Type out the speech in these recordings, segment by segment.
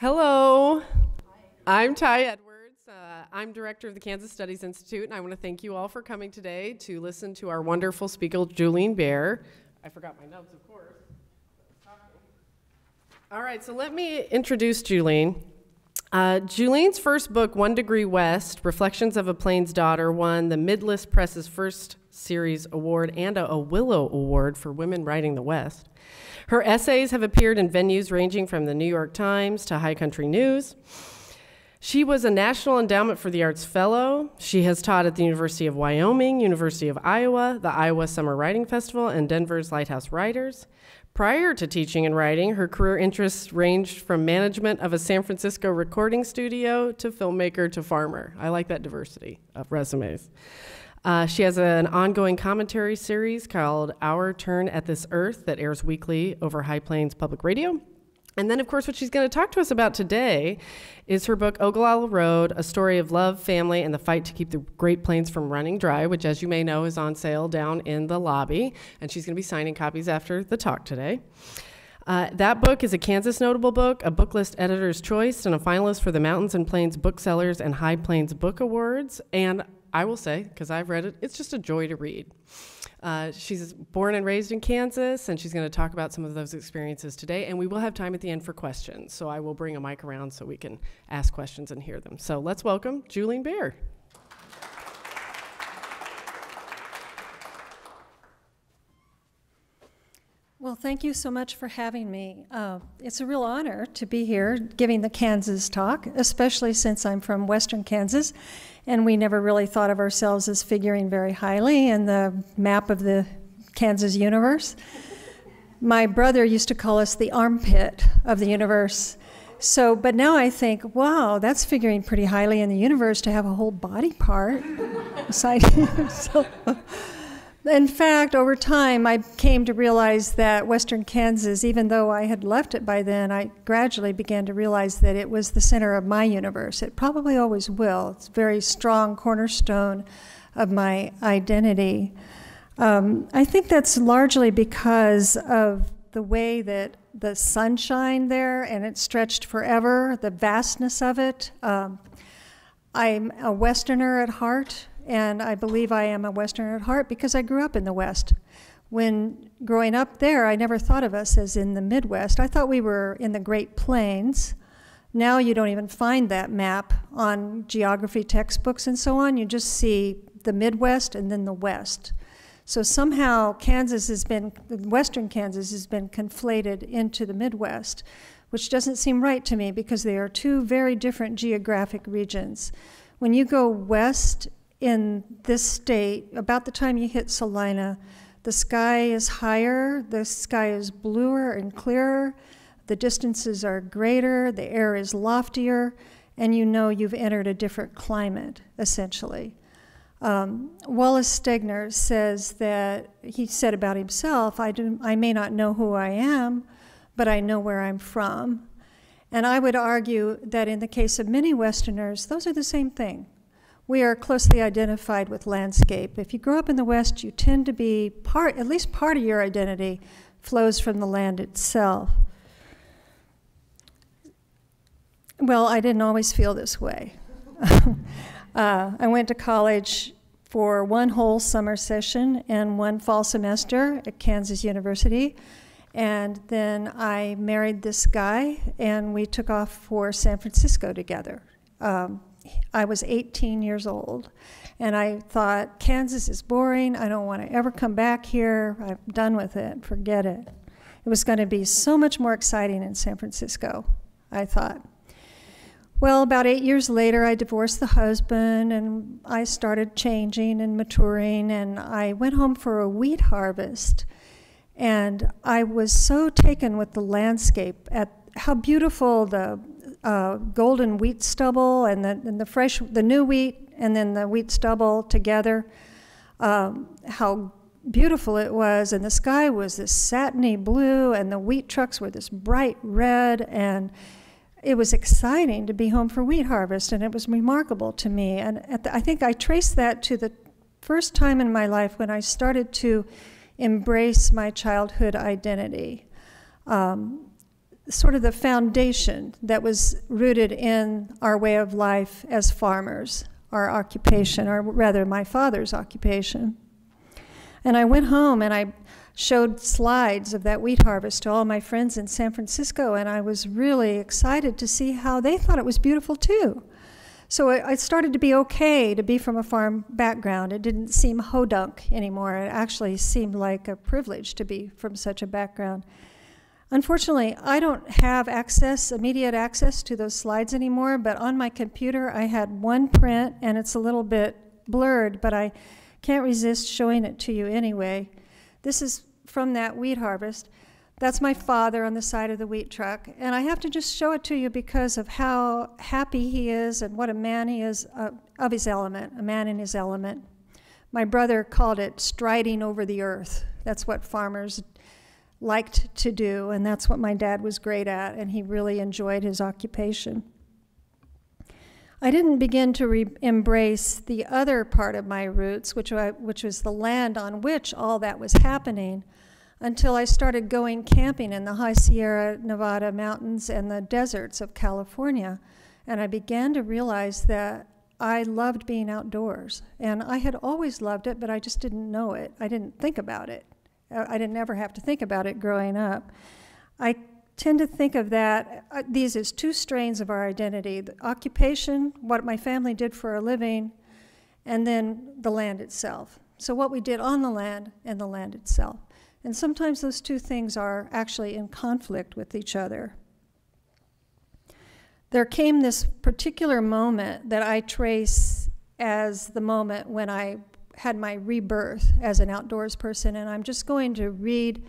Hello, I'm Ty Edwards. Uh, I'm director of the Kansas Studies Institute, and I want to thank you all for coming today to listen to our wonderful speaker, Julene Bair. I forgot my notes, of course. All right, so let me introduce Julene. Uh, first book, One Degree West Reflections of a Plains Daughter, won the Midlist Press's first series award and a, a Willa Award for Women Writing the West. Her essays have appeared in venues ranging from the New York Times to High Country News. She was a National Endowment for the Arts Fellow. She has taught at the University of Wyoming, University of Iowa, the Iowa Summer Writing Festival, and Denver's Lighthouse Writers. Prior to teaching and writing, her career interests ranged from management of a San Francisco recording studio to filmmaker to farmer. I like that diversity of resumes. Uh, she has an ongoing commentary series called Our Turn at This Earth that airs weekly over High Plains Public Radio. And then, of course, what she's going to talk to us about today is her book, Ogallala Road A Story of Love, Family, and the Fight to Keep the Great Plains from Running Dry, which, as you may know, is on sale down in the lobby. And she's going to be signing copies after the talk today. Uh, that book is a Kansas Notable Book, a Booklist Editor's Choice, and a finalist for the Mountains and Plains Booksellers and High Plains Book Awards. And I will say, because I've read it, it's just a joy to read. Uh, she's born and raised in Kansas, and she's going to talk about some of those experiences today. And we will have time at the end for questions. So I will bring a mic around so we can ask questions and hear them. So let's welcome Julene Bair. Well, thank you so much for having me. Uh, it's a real honor to be here giving the Kansas talk, especially since I'm from Western Kansas and we never really thought of ourselves as figuring very highly in the map of the Kansas universe. My brother used to call us the armpit of the universe. So, but now I think, wow, that's figuring pretty highly in the universe to have a whole body part. so, in fact, over time, I came to realize that Western Kansas, even though I had left it by then, I gradually began to realize that it was the center of my universe. It probably always will. It's a very strong cornerstone of my identity. Um, I think that's largely because of the way that the sunshine there and it stretched forever, the vastness of it. Um, I'm a Westerner at heart and I believe I am a Westerner at heart because I grew up in the West. When growing up there, I never thought of us as in the Midwest. I thought we were in the Great Plains. Now you don't even find that map on geography textbooks and so on. You just see the Midwest and then the West. So somehow Kansas has been, Western Kansas has been conflated into the Midwest, which doesn't seem right to me because they are two very different geographic regions. When you go west in this state, about the time you hit Salina, the sky is higher, the sky is bluer and clearer, the distances are greater, the air is loftier, and you know you've entered a different climate, essentially. Um, Wallace Stegner says that he said about himself, I, do, I may not know who I am, but I know where I'm from. And I would argue that in the case of many Westerners, those are the same thing we are closely identified with landscape. If you grow up in the West, you tend to be part, at least part of your identity flows from the land itself. Well, I didn't always feel this way. uh, I went to college for one whole summer session and one fall semester at Kansas University. And then I married this guy, and we took off for San Francisco together. Um, I was 18 years old. And I thought, Kansas is boring. I don't want to ever come back here. I'm done with it. Forget it. It was going to be so much more exciting in San Francisco, I thought. Well, about eight years later, I divorced the husband and I started changing and maturing, and I went home for a wheat harvest. And I was so taken with the landscape at how beautiful the uh, golden wheat stubble and the, and the fresh, the new wheat and then the wheat stubble together. Um, how beautiful it was, and the sky was this satiny blue, and the wheat trucks were this bright red, and it was exciting to be home for wheat harvest, and it was remarkable to me. And the, I think I traced that to the first time in my life when I started to embrace my childhood identity. Um, sort of the foundation that was rooted in our way of life as farmers, our occupation, or rather my father's occupation. And I went home and I showed slides of that wheat harvest to all my friends in San Francisco, and I was really excited to see how they thought it was beautiful too. So it started to be okay to be from a farm background. It didn't seem hodunk anymore. It actually seemed like a privilege to be from such a background. Unfortunately, I don't have access, immediate access to those slides anymore, but on my computer I had one print and it's a little bit blurred, but I can't resist showing it to you anyway. This is from that wheat harvest. That's my father on the side of the wheat truck. And I have to just show it to you because of how happy he is and what a man he is uh, of his element, a man in his element. My brother called it striding over the earth. That's what farmers liked to do, and that's what my dad was great at, and he really enjoyed his occupation. I didn't begin to embrace the other part of my roots, which, I, which was the land on which all that was happening until I started going camping in the high Sierra Nevada mountains and the deserts of California. And I began to realize that I loved being outdoors. And I had always loved it, but I just didn't know it. I didn't think about it. I didn't ever have to think about it growing up. I tend to think of that, uh, these as two strains of our identity the occupation, what my family did for a living, and then the land itself. So, what we did on the land and the land itself. And sometimes those two things are actually in conflict with each other. There came this particular moment that I trace as the moment when I had my rebirth as an outdoors person, and I'm just going to read,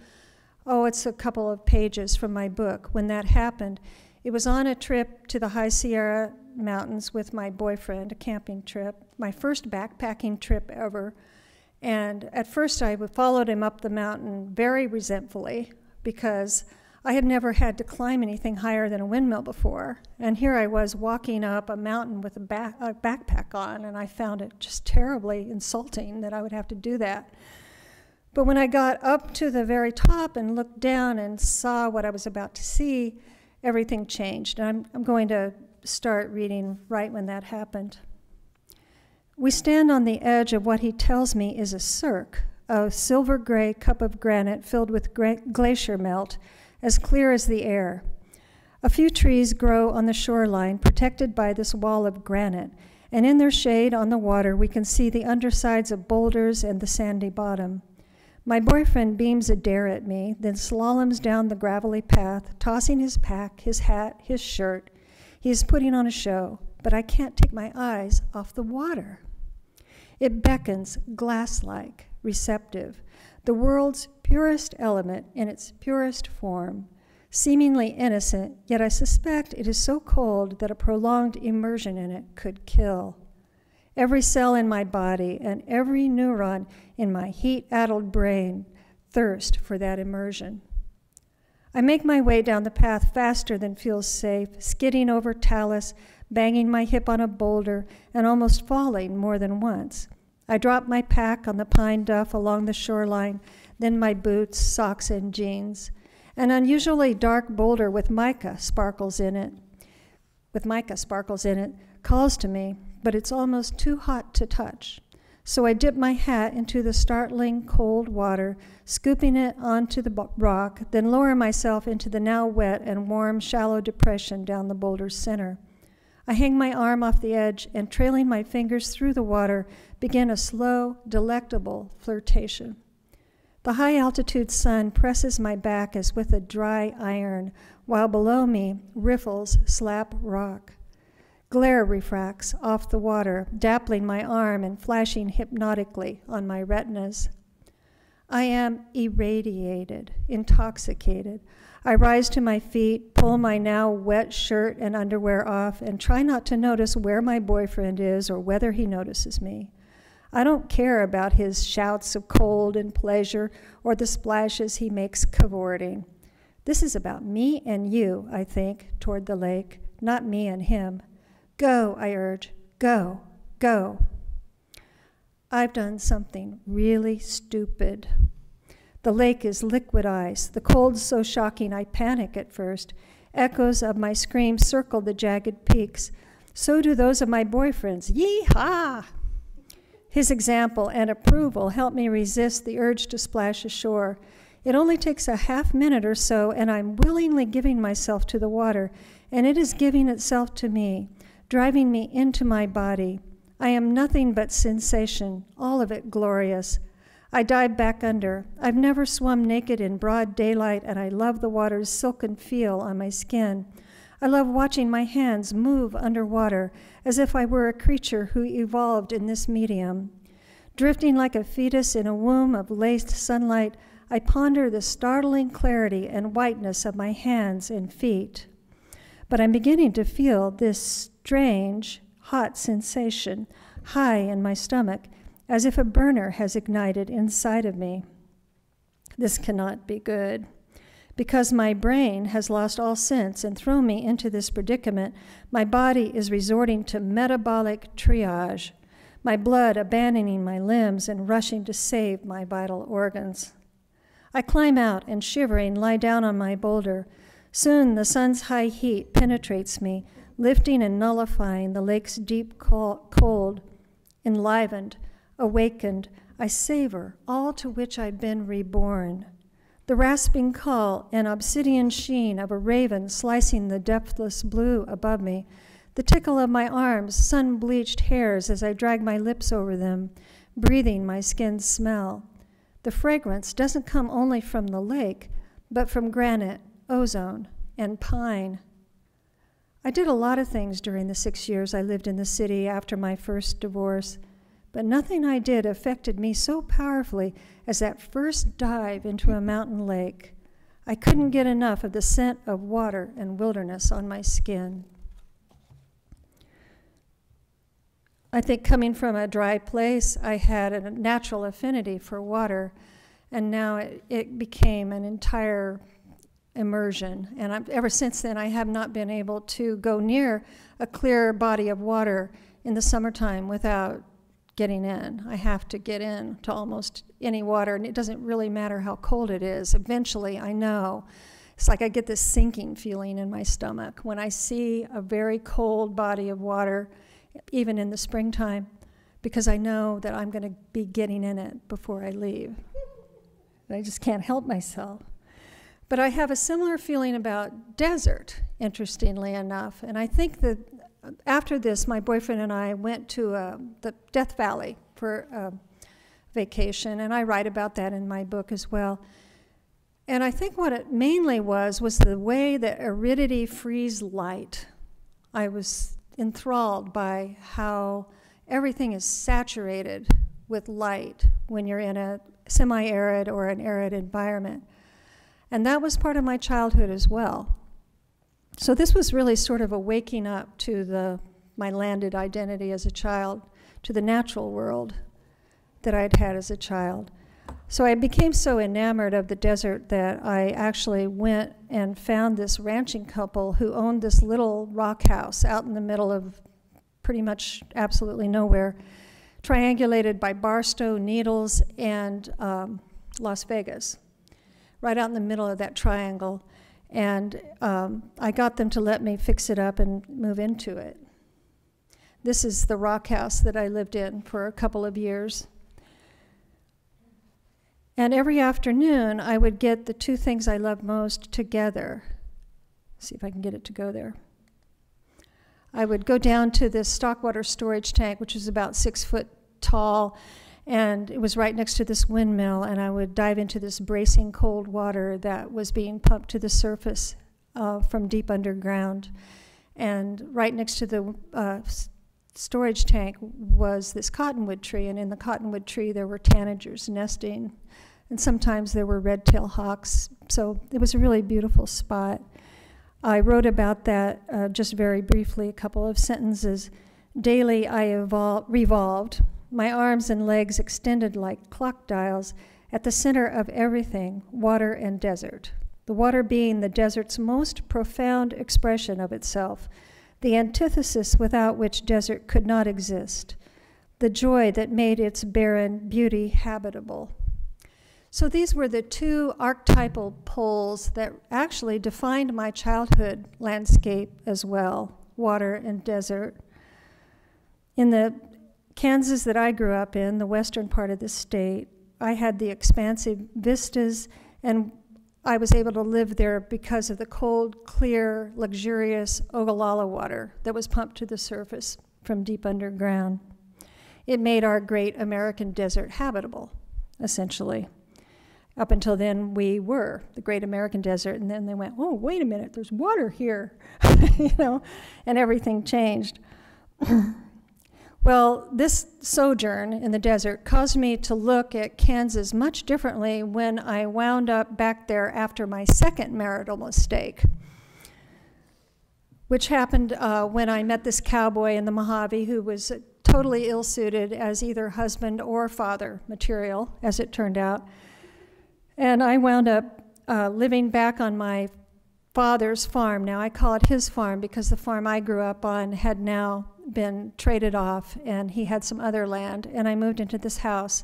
oh, it's a couple of pages from my book when that happened. It was on a trip to the High Sierra Mountains with my boyfriend, a camping trip, my first backpacking trip ever. And at first, I followed him up the mountain very resentfully because I had never had to climb anything higher than a windmill before. And here I was walking up a mountain with a, back, a backpack on, and I found it just terribly insulting that I would have to do that. But when I got up to the very top and looked down and saw what I was about to see, everything changed. And I'm, I'm going to start reading right when that happened. We stand on the edge of what he tells me is a cirque, a silver gray cup of granite filled with glacier melt, as clear as the air. A few trees grow on the shoreline, protected by this wall of granite, and in their shade on the water, we can see the undersides of boulders and the sandy bottom. My boyfriend beams a dare at me, then slaloms down the gravelly path, tossing his pack, his hat, his shirt. He is putting on a show, but I can't take my eyes off the water. It beckons, glass like, receptive, the world's purest element in its purest form, seemingly innocent, yet I suspect it is so cold that a prolonged immersion in it could kill. Every cell in my body and every neuron in my heat addled brain thirst for that immersion. I make my way down the path faster than feels safe, skidding over talus, banging my hip on a boulder, and almost falling more than once. I drop my pack on the pine duff along the shoreline, then my boots, socks, and jeans. An unusually dark boulder with mica sparkles in it, with mica sparkles in it, calls to me, but it's almost too hot to touch. So I dip my hat into the startling cold water, scooping it onto the rock, then lower myself into the now wet and warm, shallow depression down the boulder's center. I hang my arm off the edge and, trailing my fingers through the water, begin a slow, delectable flirtation. The high altitude sun presses my back as with a dry iron, while below me riffles slap rock. Glare refracts off the water, dappling my arm and flashing hypnotically on my retinas. I am irradiated, intoxicated. I rise to my feet, pull my now wet shirt and underwear off, and try not to notice where my boyfriend is or whether he notices me. I don't care about his shouts of cold and pleasure or the splashes he makes cavorting. This is about me and you, I think, toward the lake, not me and him. Go, I urge, go, go. I've done something really stupid. The lake is liquid ice. The cold's so shocking I panic at first. Echoes of my screams circle the jagged peaks. So do those of my boyfriends. Yee haw! His example and approval help me resist the urge to splash ashore. It only takes a half minute or so, and I'm willingly giving myself to the water, and it is giving itself to me, driving me into my body. I am nothing but sensation, all of it glorious. I dive back under. I've never swum naked in broad daylight, and I love the water's silken feel on my skin. I love watching my hands move underwater as if I were a creature who evolved in this medium. Drifting like a fetus in a womb of laced sunlight, I ponder the startling clarity and whiteness of my hands and feet. But I'm beginning to feel this strange, hot sensation high in my stomach, as if a burner has ignited inside of me. This cannot be good. Because my brain has lost all sense and thrown me into this predicament, my body is resorting to metabolic triage, my blood abandoning my limbs and rushing to save my vital organs. I climb out and, shivering, lie down on my boulder. Soon the sun's high heat penetrates me, lifting and nullifying the lake's deep cold. Enlivened, awakened, I savor all to which I've been reborn the rasping call and obsidian sheen of a raven slicing the depthless blue above me, the tickle of my arms, sun bleached hairs as I drag my lips over them, breathing my skin's smell. The fragrance doesn't come only from the lake, but from granite, ozone, and pine. I did a lot of things during the six years I lived in the city after my first divorce. But nothing I did affected me so powerfully as that first dive into a mountain lake. I couldn't get enough of the scent of water and wilderness on my skin. I think coming from a dry place, I had a natural affinity for water, and now it, it became an entire immersion. And I've, ever since then, I have not been able to go near a clear body of water in the summertime without getting in. I have to get in to almost any water, and it doesn't really matter how cold it is. Eventually, I know. It's like I get this sinking feeling in my stomach when I see a very cold body of water, even in the springtime, because I know that I'm going to be getting in it before I leave. I just can't help myself. But I have a similar feeling about desert, interestingly enough. And I think that after this, my boyfriend and I went to uh, the Death Valley for a vacation, and I write about that in my book as well. And I think what it mainly was was the way that aridity frees light. I was enthralled by how everything is saturated with light when you're in a semi arid or an arid environment. And that was part of my childhood as well. So this was really sort of a waking up to the my landed identity as a child, to the natural world that I'd had as a child. So I became so enamored of the desert that I actually went and found this ranching couple who owned this little rock house out in the middle of pretty much absolutely nowhere, triangulated by Barstow, Needles, and um, Las Vegas, right out in the middle of that triangle and um, I got them to let me fix it up and move into it. This is the rock house that I lived in for a couple of years. And every afternoon, I would get the two things I love most together. See if I can get it to go there. I would go down to this stockwater storage tank, which is about six foot tall, and it was right next to this windmill, and I would dive into this bracing cold water that was being pumped to the surface uh, from deep underground. And right next to the uh, storage tank was this cottonwood tree, and in the cottonwood tree there were tanagers nesting, and sometimes there were red-tailed hawks. So it was a really beautiful spot. I wrote about that uh, just very briefly, a couple of sentences. Daily I evol- revolved my arms and legs extended like clock dials at the center of everything water and desert. The water being the desert's most profound expression of itself, the antithesis without which desert could not exist, the joy that made its barren beauty habitable. So these were the two archetypal poles that actually defined my childhood landscape as well water and desert. In the Kansas that I grew up in, the western part of the state, I had the expansive vistas, and I was able to live there because of the cold, clear, luxurious Ogallala water that was pumped to the surface from deep underground. It made our great American desert habitable, essentially. Up until then, we were the great American desert, and then they went, oh, wait a minute, there's water here, you know, and everything changed. Well, this sojourn in the desert caused me to look at Kansas much differently when I wound up back there after my second marital mistake, which happened uh, when I met this cowboy in the Mojave who was totally ill suited as either husband or father material, as it turned out. And I wound up uh, living back on my father's farm. Now, I call it his farm because the farm I grew up on had now been traded off, and he had some other land. And I moved into this house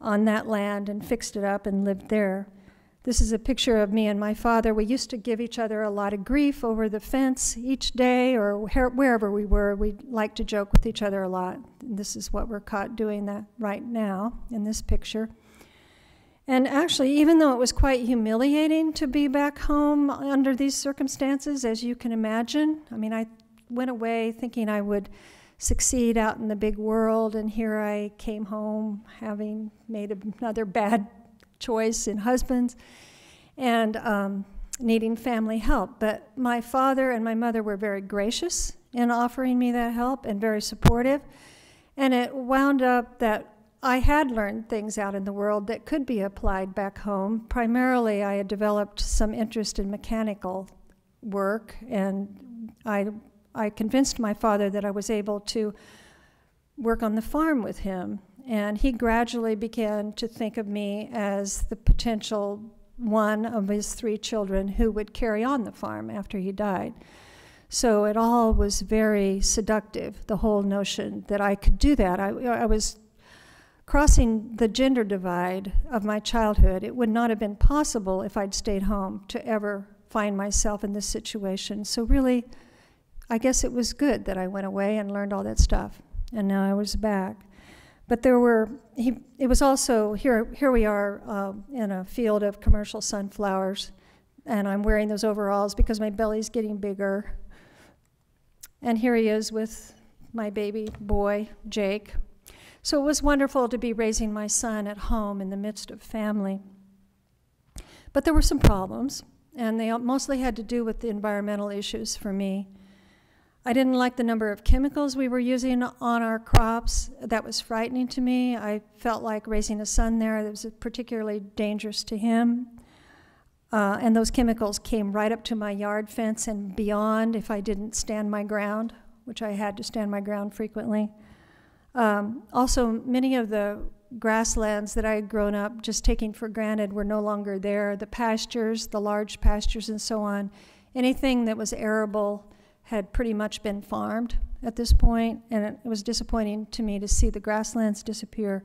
on that land and fixed it up and lived there. This is a picture of me and my father. We used to give each other a lot of grief over the fence each day or wherever we were. We liked to joke with each other a lot. This is what we're caught doing that right now in this picture. And actually, even though it was quite humiliating to be back home under these circumstances, as you can imagine, I mean, I went away thinking I would succeed out in the big world, and here I came home having made another bad choice in husbands and um, needing family help. But my father and my mother were very gracious in offering me that help and very supportive. And it wound up that I had learned things out in the world that could be applied back home. Primarily, I had developed some interest in mechanical work, and I I convinced my father that I was able to work on the farm with him. And he gradually began to think of me as the potential one of his three children who would carry on the farm after he died. So it all was very seductive, the whole notion that I could do that. I, I was crossing the gender divide of my childhood. It would not have been possible if I'd stayed home to ever find myself in this situation. So, really, I guess it was good that I went away and learned all that stuff, and now I was back. But there were, he, it was also, here, here we are uh, in a field of commercial sunflowers, and I'm wearing those overalls because my belly's getting bigger. And here he is with my baby boy, Jake. So it was wonderful to be raising my son at home in the midst of family. But there were some problems, and they mostly had to do with the environmental issues for me. I didn't like the number of chemicals we were using on our crops. That was frightening to me. I felt like raising a son there that was particularly dangerous to him. Uh, and those chemicals came right up to my yard fence and beyond if I didn't stand my ground, which I had to stand my ground frequently. Um, also, many of the grasslands that I had grown up just taking for granted were no longer there. The pastures, the large pastures, and so on. Anything that was arable had pretty much been farmed at this point, and it was disappointing to me to see the grasslands disappear.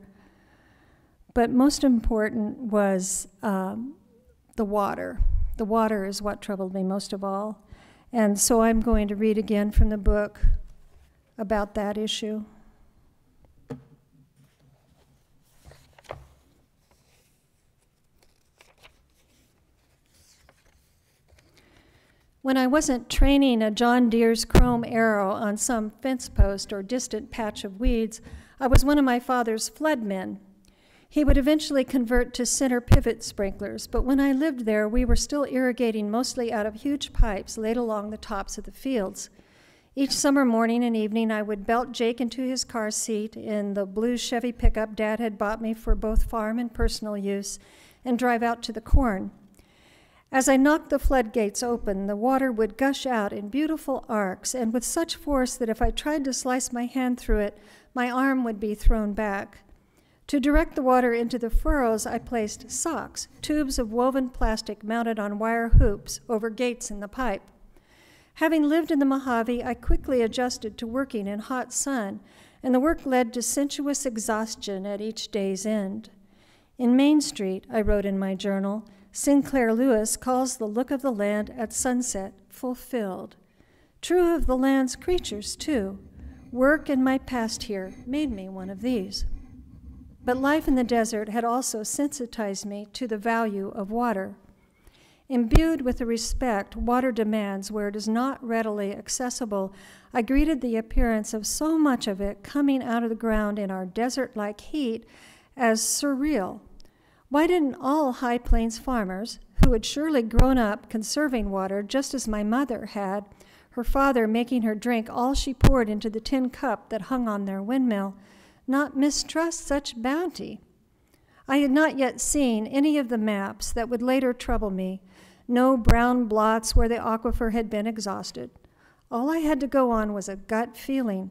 But most important was um, the water. The water is what troubled me most of all. And so I'm going to read again from the book about that issue. When I wasn't training a John Deere's chrome arrow on some fence post or distant patch of weeds, I was one of my father's flood men. He would eventually convert to center pivot sprinklers, but when I lived there, we were still irrigating mostly out of huge pipes laid along the tops of the fields. Each summer morning and evening, I would belt Jake into his car seat in the blue Chevy pickup Dad had bought me for both farm and personal use and drive out to the corn. As I knocked the floodgates open, the water would gush out in beautiful arcs, and with such force that if I tried to slice my hand through it, my arm would be thrown back. To direct the water into the furrows, I placed socks, tubes of woven plastic mounted on wire hoops over gates in the pipe. Having lived in the Mojave, I quickly adjusted to working in hot sun, and the work led to sensuous exhaustion at each day's end. In Main Street, I wrote in my journal, Sinclair Lewis calls the look of the land at sunset fulfilled. True of the land's creatures, too. Work and my past here made me one of these. But life in the desert had also sensitized me to the value of water. Imbued with the respect water demands where it is not readily accessible, I greeted the appearance of so much of it coming out of the ground in our desert like heat as surreal. Why didn't all High Plains farmers, who had surely grown up conserving water just as my mother had, her father making her drink all she poured into the tin cup that hung on their windmill, not mistrust such bounty? I had not yet seen any of the maps that would later trouble me, no brown blots where the aquifer had been exhausted. All I had to go on was a gut feeling.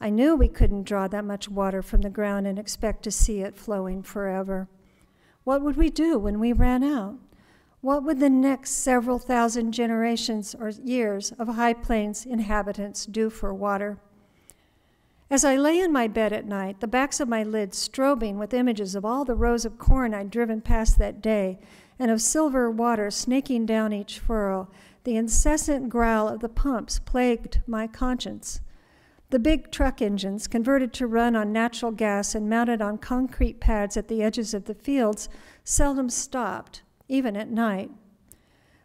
I knew we couldn't draw that much water from the ground and expect to see it flowing forever. What would we do when we ran out? What would the next several thousand generations or years of High Plains inhabitants do for water? As I lay in my bed at night, the backs of my lids strobing with images of all the rows of corn I'd driven past that day, and of silver water snaking down each furrow, the incessant growl of the pumps plagued my conscience. The big truck engines, converted to run on natural gas and mounted on concrete pads at the edges of the fields, seldom stopped, even at night.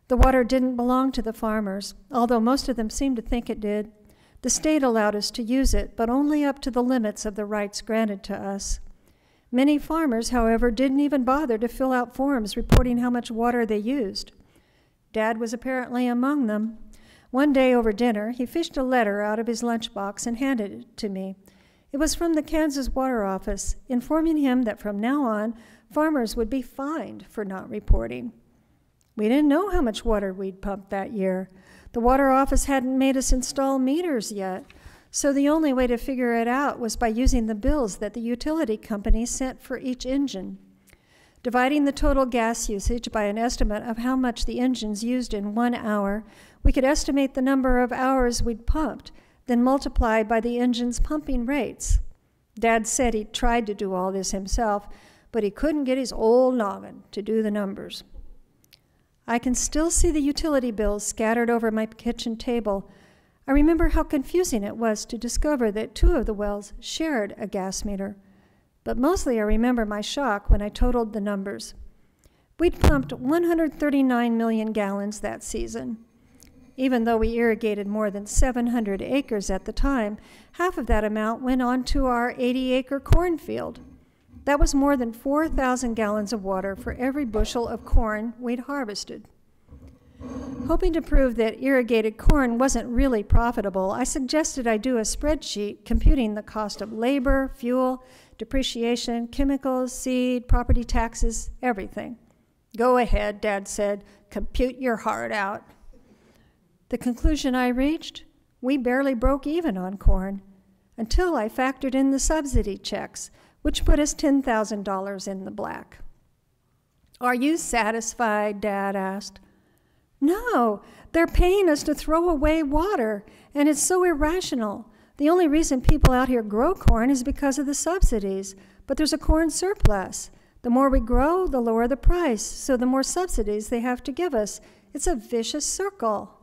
The water didn't belong to the farmers, although most of them seemed to think it did. The state allowed us to use it, but only up to the limits of the rights granted to us. Many farmers, however, didn't even bother to fill out forms reporting how much water they used. Dad was apparently among them. One day over dinner, he fished a letter out of his lunchbox and handed it to me. It was from the Kansas Water Office, informing him that from now on, farmers would be fined for not reporting. We didn't know how much water we'd pumped that year. The water office hadn't made us install meters yet, so the only way to figure it out was by using the bills that the utility company sent for each engine. Dividing the total gas usage by an estimate of how much the engines used in one hour, we could estimate the number of hours we'd pumped, then multiply by the engine's pumping rates. Dad said he tried to do all this himself, but he couldn't get his old noggin to do the numbers. I can still see the utility bills scattered over my kitchen table. I remember how confusing it was to discover that two of the wells shared a gas meter. But mostly I remember my shock when I totaled the numbers. We'd pumped 139 million gallons that season. Even though we irrigated more than 700 acres at the time, half of that amount went on to our 80 acre cornfield. That was more than 4,000 gallons of water for every bushel of corn we'd harvested. Hoping to prove that irrigated corn wasn't really profitable, I suggested I do a spreadsheet computing the cost of labor, fuel, depreciation, chemicals, seed, property taxes, everything. Go ahead, Dad said, compute your heart out. The conclusion I reached we barely broke even on corn until I factored in the subsidy checks, which put us $10,000 in the black. Are you satisfied? Dad asked. No, they're paying us to throw away water, and it's so irrational. The only reason people out here grow corn is because of the subsidies, but there's a corn surplus. The more we grow, the lower the price, so the more subsidies they have to give us. It's a vicious circle.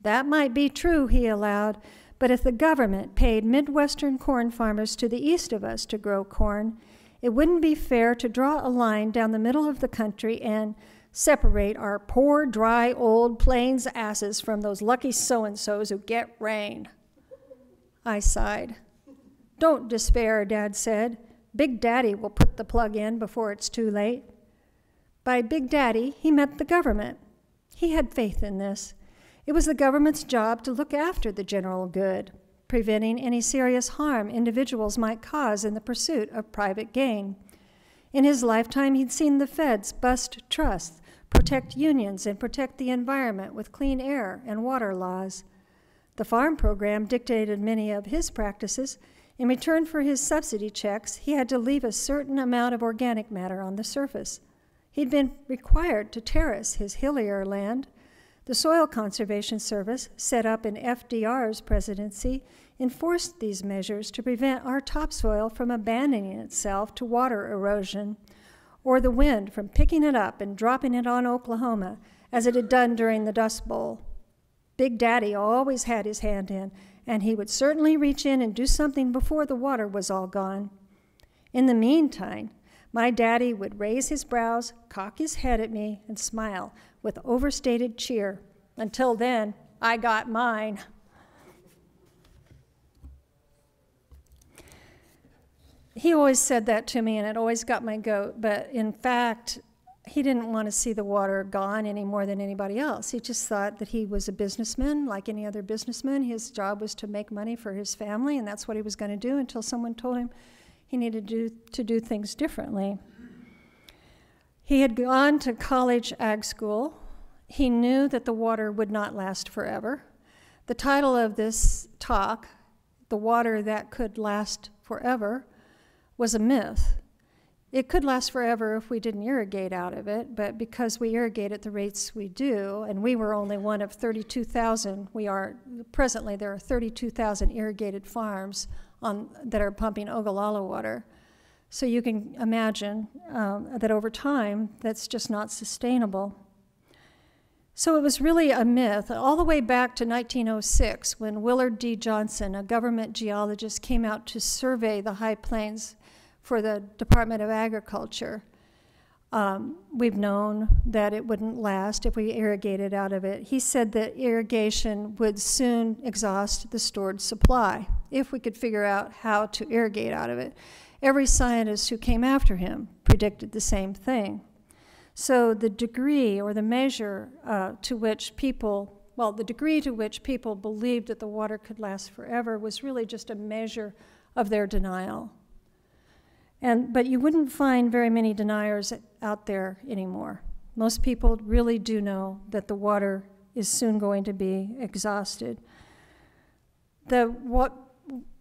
That might be true, he allowed, but if the government paid Midwestern corn farmers to the east of us to grow corn, it wouldn't be fair to draw a line down the middle of the country and separate our poor, dry, old plains asses from those lucky so and so's who get rain. I sighed. Don't despair, Dad said. Big Daddy will put the plug in before it's too late. By Big Daddy, he meant the government. He had faith in this. It was the government's job to look after the general good, preventing any serious harm individuals might cause in the pursuit of private gain. In his lifetime, he'd seen the feds bust trusts protect unions, and protect the environment with clean air and water laws. The farm program dictated many of his practices. In return for his subsidy checks, he had to leave a certain amount of organic matter on the surface. He'd been required to terrace his hillier land. The Soil Conservation Service, set up in FDR's presidency, enforced these measures to prevent our topsoil from abandoning itself to water erosion or the wind from picking it up and dropping it on Oklahoma as it had done during the Dust Bowl. Big Daddy always had his hand in, and he would certainly reach in and do something before the water was all gone. In the meantime, my daddy would raise his brows, cock his head at me, and smile with overstated cheer. Until then, I got mine. He always said that to me, and it always got my goat. But in fact, he didn't want to see the water gone any more than anybody else. He just thought that he was a businessman, like any other businessman. His job was to make money for his family, and that's what he was going to do until someone told him he needed to do, to do things differently. He had gone to college ag school. He knew that the water would not last forever. The title of this talk, The Water That Could Last Forever, was a myth. It could last forever if we didn't irrigate out of it, but because we irrigate at the rates we do, and we were only one of 32,000, we are presently there are 32,000 irrigated farms on, that are pumping Ogallala water. So you can imagine um, that over time, that's just not sustainable. So it was really a myth, all the way back to 1906 when Willard D. Johnson, a government geologist, came out to survey the High Plains for the Department of Agriculture. Um, we've known that it wouldn't last if we irrigated out of it. He said that irrigation would soon exhaust the stored supply if we could figure out how to irrigate out of it. Every scientist who came after him predicted the same thing. So the degree or the measure uh, to which people, well, the degree to which people believed that the water could last forever was really just a measure of their denial. And, but you wouldn't find very many deniers out there anymore. Most people really do know that the water is soon going to be exhausted. The, what,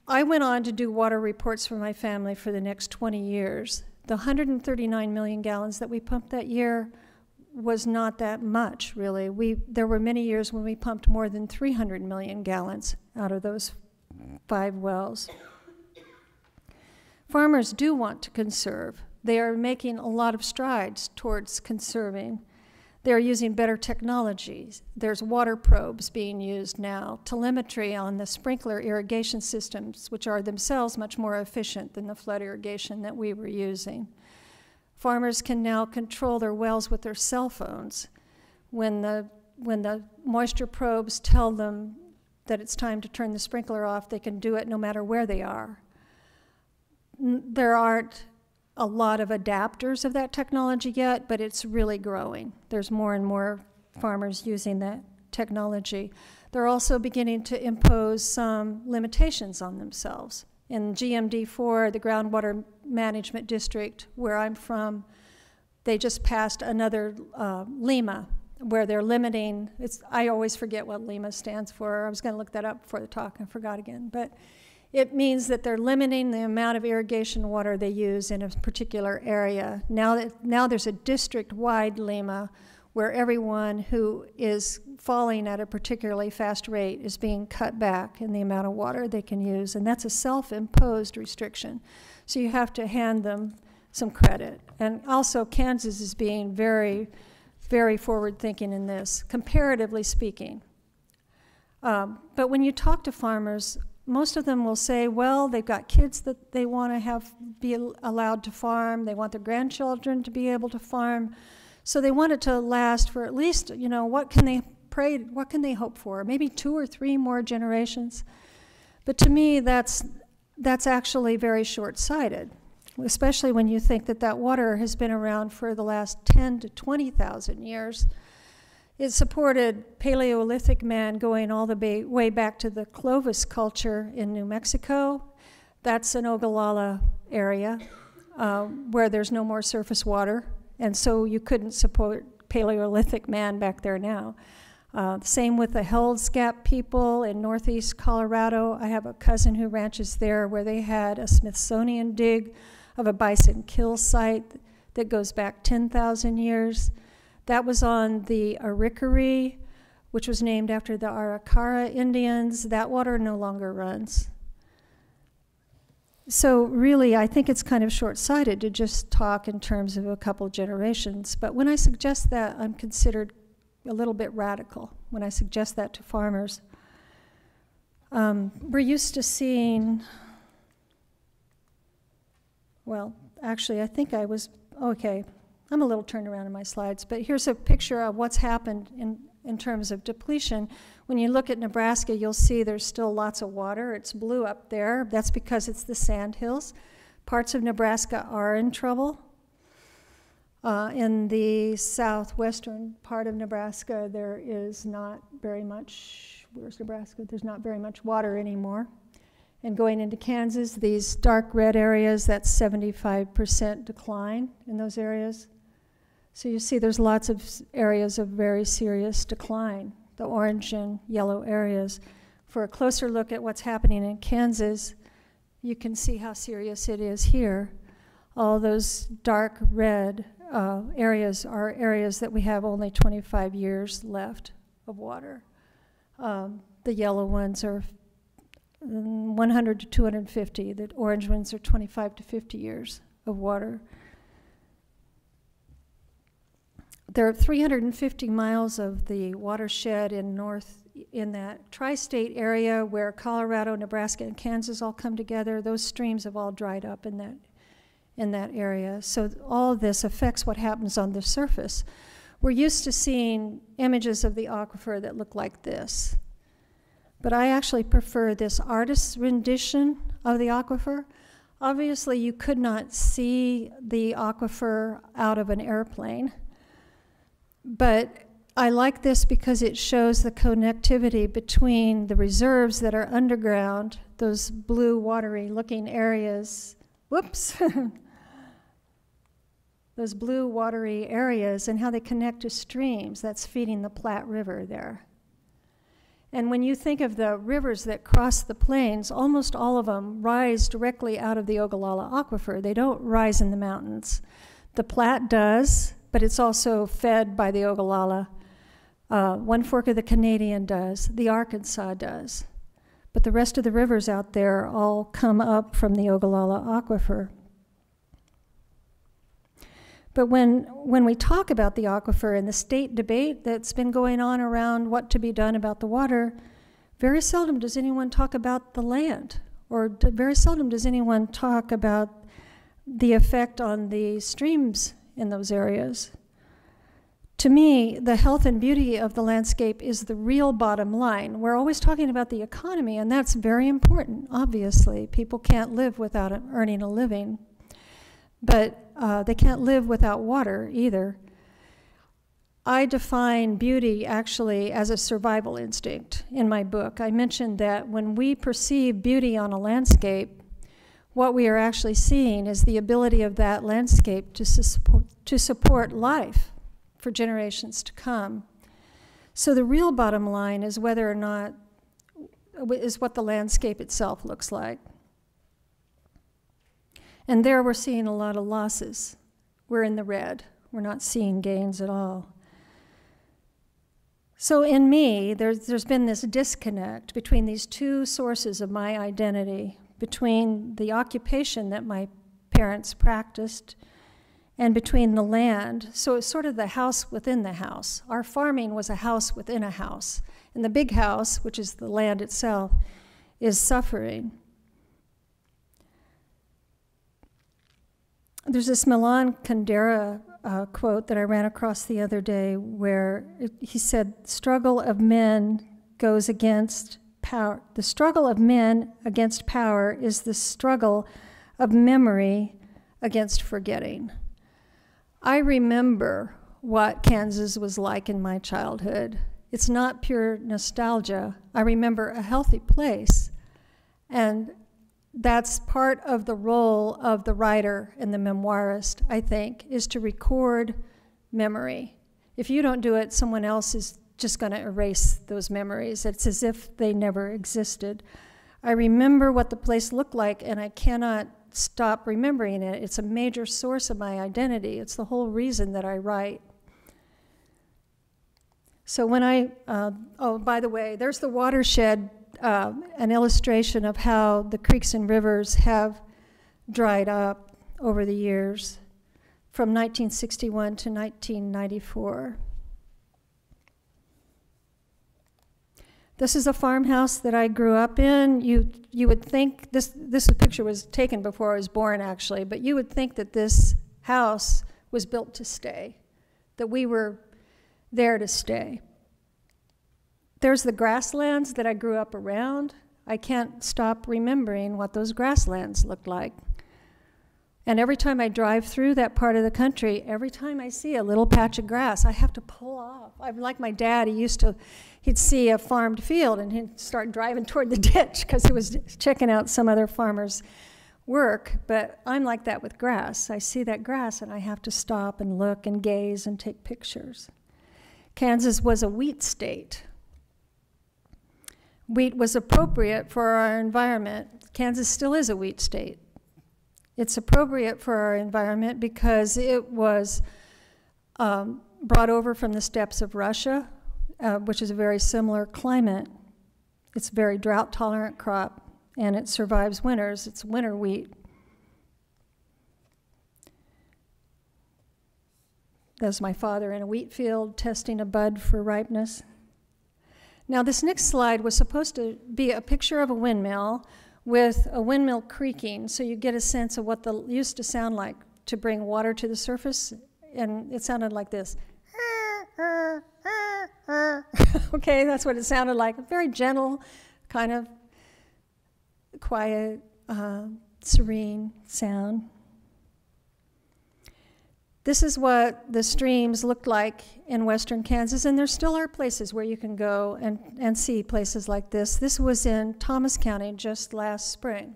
I went on to do water reports for my family for the next 20 years. The 139 million gallons that we pumped that year was not that much, really. We, there were many years when we pumped more than 300 million gallons out of those five wells. Farmers do want to conserve. They are making a lot of strides towards conserving. They're using better technologies. There's water probes being used now, telemetry on the sprinkler irrigation systems, which are themselves much more efficient than the flood irrigation that we were using. Farmers can now control their wells with their cell phones. When the, when the moisture probes tell them that it's time to turn the sprinkler off, they can do it no matter where they are there aren't a lot of adapters of that technology yet, but it's really growing. There's more and more farmers using that technology. They're also beginning to impose some limitations on themselves. In GMD4, the Groundwater Management District, where I'm from, they just passed another uh, LEMA, where they're limiting. It's I always forget what LEMA stands for. I was going to look that up before the talk. and forgot again, but it means that they're limiting the amount of irrigation water they use in a particular area. Now, that, now there's a district-wide LEMA where everyone who is falling at a particularly fast rate is being cut back in the amount of water they can use, and that's a self-imposed restriction. So you have to hand them some credit. And also Kansas is being very, very forward-thinking in this, comparatively speaking. Um, but when you talk to farmers, most of them will say, well, they've got kids that they want to have be allowed to farm. They want their grandchildren to be able to farm. So they want it to last for at least, you know, what can they pray, what can they hope for? Maybe two or three more generations. But to me, that's, that's actually very short-sighted, especially when you think that that water has been around for the last 10 to 20,000 years. It supported Paleolithic man going all the way back to the Clovis culture in New Mexico. That's an Ogallala area uh, where there's no more surface water, and so you couldn't support Paleolithic man back there now. Uh, same with the Hells Gap people in northeast Colorado. I have a cousin who ranches there where they had a Smithsonian dig of a bison kill site that goes back 10,000 years. That was on the Arikaree, which was named after the Arikara Indians. That water no longer runs. So, really, I think it's kind of short sighted to just talk in terms of a couple generations. But when I suggest that, I'm considered a little bit radical when I suggest that to farmers. Um, we're used to seeing, well, actually, I think I was, okay, I'm a little turned around in my slides, but here's a picture of what's happened in, in terms of depletion. When you look at Nebraska, you'll see there's still lots of water. It's blue up there. That's because it's the sand hills. Parts of Nebraska are in trouble. Uh, in the southwestern part of Nebraska, there is not very much, where's Nebraska? There's not very much water anymore. And going into Kansas, these dark red areas, that's 75% decline in those areas. So you see there's lots of areas of very serious decline, the orange and yellow areas. For a closer look at what's happening in Kansas, you can see how serious it is here. All those dark red uh, areas are areas that we have only 25 years left of water. Um, the yellow ones are mm, 100 to 250. The orange ones are 25 to 50 years of water. There are 350 miles of the watershed in north in that tri-state area where Colorado, Nebraska, and Kansas all come together. Those streams have all dried up in that in that area. So all this affects what happens on the surface. We're used to seeing images of the aquifer that look like this. But I actually prefer this artist's rendition of the aquifer. Obviously, you could not see the aquifer out of an airplane. But I like this because it shows the connectivity between the reserves that are underground, those blue watery looking areas. Whoops. those blue watery areas and how they connect to streams that's feeding the Platte River there. And when you think of the rivers that cross the plains, almost all of them rise directly out of the Ogallala Aquifer. They don't rise in the mountains. The Platte does, but it's also fed by the Ogallala. Uh, one fork of the Canadian does, the Arkansas does. But the rest of the rivers out there all come up from the Ogallala Aquifer. But when, when we talk about the aquifer and the state debate that's been going on around what to be done about the water, very seldom does anyone talk about the land, or very seldom does anyone talk about the effect on the streams in those areas. To me, the health and beauty of the landscape is the real bottom line. We're always talking about the economy, and that's very important, obviously. People can't live without earning a living, but uh, they can't live without water either. I define beauty actually as a survival instinct in my book. I mentioned that when we perceive beauty on a landscape, what we are actually seeing is the ability of that landscape to support, to support life for generations to come. So the real bottom line is whether or not is what the landscape itself looks like. And there we're seeing a lot of losses. We're in the red. We're not seeing gains at all. So in me, there's, there's been this disconnect between these two sources of my identity between the occupation that my parents practiced and between the land. So it's sort of the house within the house. Our farming was a house within a house. And the big house, which is the land itself, is suffering. There's this Milan Kundera uh, quote that I ran across the other day where it, he said, Struggle of men goes against power. The struggle of men against power is the struggle of memory against forgetting. I remember what Kansas was like in my childhood. It's not pure nostalgia. I remember a healthy place. And that's part of the role of the writer and the memoirist, I think, is to record memory. If you don't do it, someone else is just going to erase those memories. It's as if they never existed. I remember what the place looked like, and I cannot stop remembering it. It's a major source of my identity. It's the whole reason that I write. So when I, uh, oh, by the way, there's the watershed, uh, an illustration of how the creeks and rivers have dried up over the years from 1961 to 1994. This is a farmhouse that I grew up in. You, you would think this, this picture was taken before I was born, actually, but you would think that this house was built to stay, that we were there to stay. There's the grasslands that I grew up around. I can't stop remembering what those grasslands looked like. And every time I drive through that part of the country, every time I see a little patch of grass, I have to pull off. I'm like my dad, he used to, he'd see a farmed field and he'd start driving toward the ditch because he was checking out some other farmer's work. But I'm like that with grass. I see that grass and I have to stop and look and gaze and take pictures. Kansas was a wheat state. Wheat was appropriate for our environment. Kansas still is a wheat state. It's appropriate for our environment because it was um, brought over from the steppes of Russia, uh, which is a very similar climate. It's a very drought tolerant crop and it survives winters. It's winter wheat. There's my father in a wheat field testing a bud for ripeness. Now, this next slide was supposed to be a picture of a windmill with a windmill creaking, so you get a sense of what the used to sound like to bring water to the surface, and it sounded like this. okay, that's what it sounded like. A very gentle, kind of quiet, uh, serene sound. This is what the streams looked like in western Kansas, and there still are places where you can go and, and see places like this. This was in Thomas County just last spring.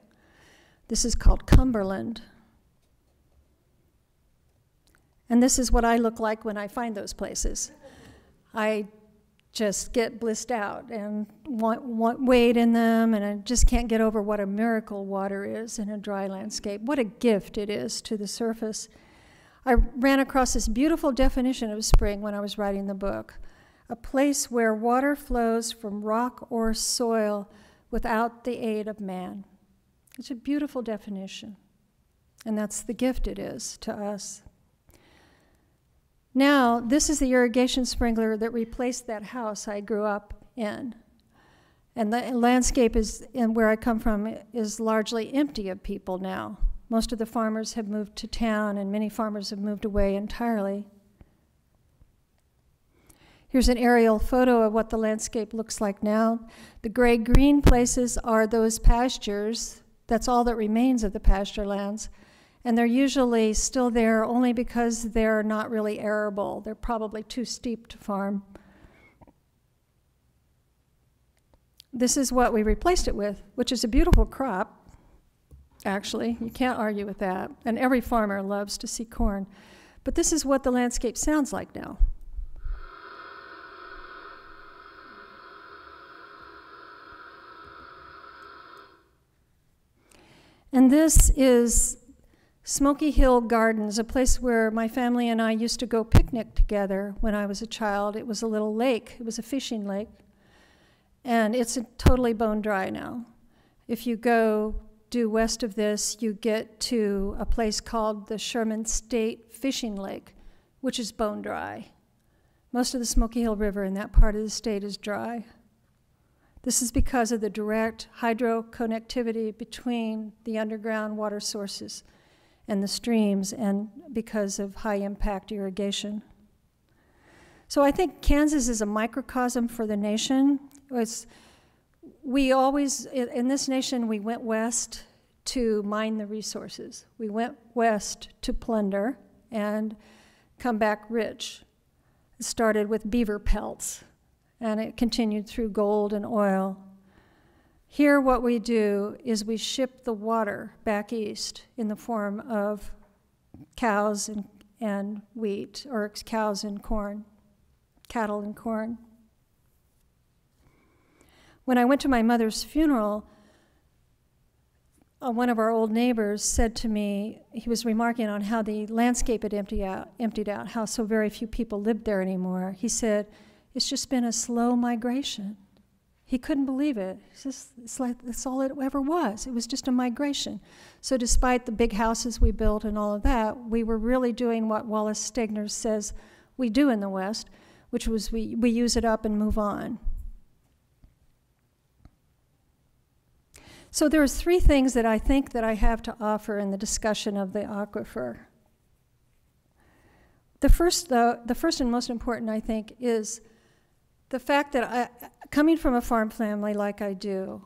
This is called Cumberland. And this is what I look like when I find those places. I just get blissed out and want, want, wade in them, and I just can't get over what a miracle water is in a dry landscape. What a gift it is to the surface. I ran across this beautiful definition of spring when I was writing the book a place where water flows from rock or soil without the aid of man. It's a beautiful definition, and that's the gift it is to us. Now, this is the irrigation sprinkler that replaced that house I grew up in. And the landscape is, where I come from, is largely empty of people now. Most of the farmers have moved to town, and many farmers have moved away entirely. Here's an aerial photo of what the landscape looks like now. The gray green places are those pastures. That's all that remains of the pasture lands. And they're usually still there only because they're not really arable. They're probably too steep to farm. This is what we replaced it with, which is a beautiful crop actually. You can't argue with that. And every farmer loves to see corn. But this is what the landscape sounds like now. And this is Smoky Hill Gardens, a place where my family and I used to go picnic together when I was a child. It was a little lake, it was a fishing lake. And it's totally bone dry now. If you go due west of this, you get to a place called the Sherman State Fishing Lake, which is bone dry. Most of the Smoky Hill River in that part of the state is dry. This is because of the direct hydro connectivity between the underground water sources and the streams, and because of high impact irrigation. So I think Kansas is a microcosm for the nation. It's, we always, in this nation, we went west to mine the resources. We went west to plunder and come back rich. It started with beaver pelts, and it continued through gold and oil. Here, what we do is we ship the water back east in the form of cows and, and wheat, or cows and corn, cattle and corn. When I went to my mother's funeral, uh, one of our old neighbors said to me, he was remarking on how the landscape had emptied out, emptied out, how so very few people lived there anymore. He said, It's just been a slow migration. He couldn't believe it. It's, just, it's like that's all it ever was. It was just a migration. So, despite the big houses we built and all of that, we were really doing what Wallace Stegner says we do in the West, which was we, we use it up and move on. So there's three things that I think that I have to offer in the discussion of the aquifer. The first, though, the first and most important, I think, is the fact that I, coming from a farm family like I do,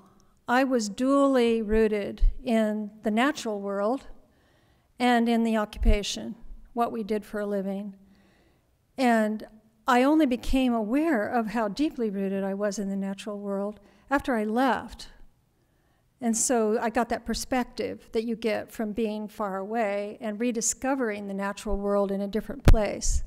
I was dually rooted in the natural world and in the occupation, what we did for a living. And I only became aware of how deeply rooted I was in the natural world after I left. And so I got that perspective that you get from being far away and rediscovering the natural world in a different place.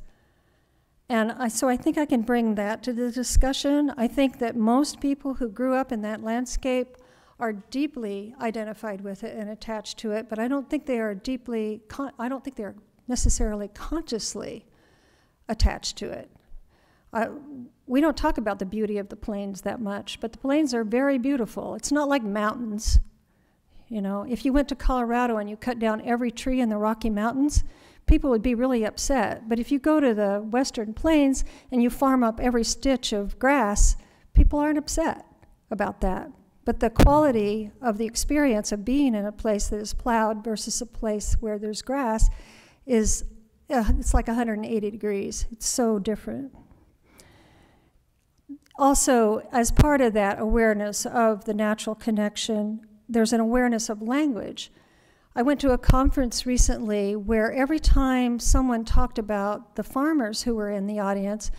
And I, so I think I can bring that to the discussion. I think that most people who grew up in that landscape are deeply identified with it and attached to it, but I don't think they are deeply, I don't think they're necessarily consciously attached to it. Uh, we don't talk about the beauty of the plains that much, but the plains are very beautiful. It's not like mountains. You know, if you went to Colorado and you cut down every tree in the Rocky Mountains, people would be really upset. But if you go to the western plains and you farm up every stitch of grass, people aren't upset about that. But the quality of the experience of being in a place that is plowed versus a place where there's grass is uh, it's like 180 degrees. It's so different. Also, as part of that awareness of the natural connection, there's an awareness of language. I went to a conference recently where every time someone talked about the farmers who were in the audience,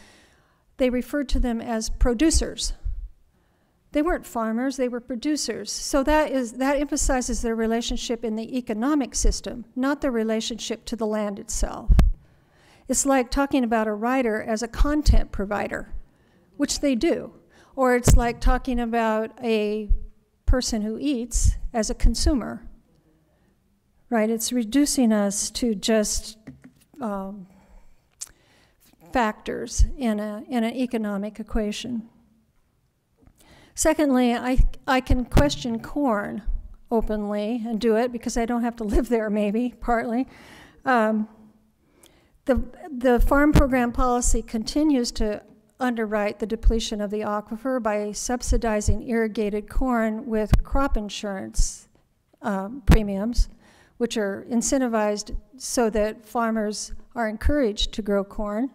they referred to them as producers. They weren't farmers, they were producers. So that is that emphasizes their relationship in the economic system, not their relationship to the land itself. It's like talking about a writer as a content provider, which they do. Or it's like talking about a person who eats as a consumer right? It's reducing us to just um, factors in, a, in an economic equation. Secondly, I, I can question corn openly and do it because I don't have to live there, maybe, partly. Um, the, the farm program policy continues to underwrite the depletion of the aquifer by subsidizing irrigated corn with crop insurance um, premiums which are incentivized so that farmers are encouraged to grow corn,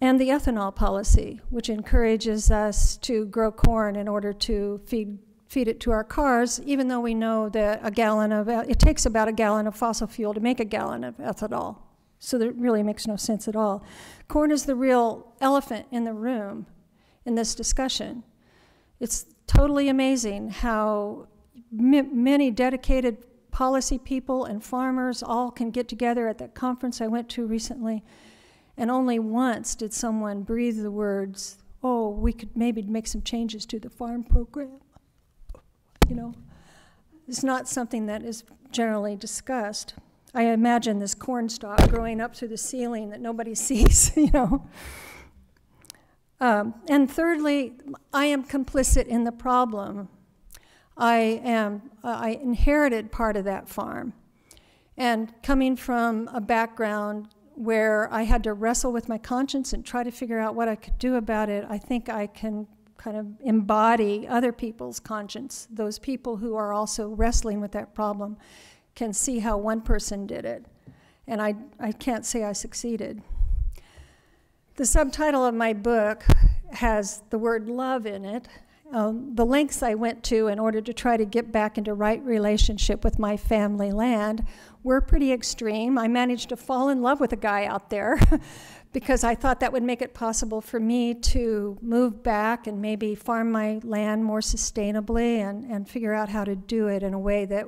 and the ethanol policy, which encourages us to grow corn in order to feed feed it to our cars, even though we know that a gallon of it takes about a gallon of fossil fuel to make a gallon of ethanol. So that really makes no sense at all. Corn is the real elephant in the room in this discussion. It's totally amazing how many dedicated policy people and farmers all can get together at that conference I went to recently, and only once did someone breathe the words, oh, we could maybe make some changes to the farm program. You know, it's not something that is generally discussed. I imagine this corn stalk growing up through the ceiling that nobody sees, you know. Um, and thirdly, I am complicit in the problem I am I inherited part of that farm. And coming from a background where I had to wrestle with my conscience and try to figure out what I could do about it, I think I can kind of embody other people's conscience. Those people who are also wrestling with that problem can see how one person did it. And I, I can't say I succeeded. The subtitle of my book has the word love in it, um, the lengths I went to in order to try to get back into right relationship with my family land were pretty extreme. I managed to fall in love with a guy out there because I thought that would make it possible for me to move back and maybe farm my land more sustainably and, and figure out how to do it in a way that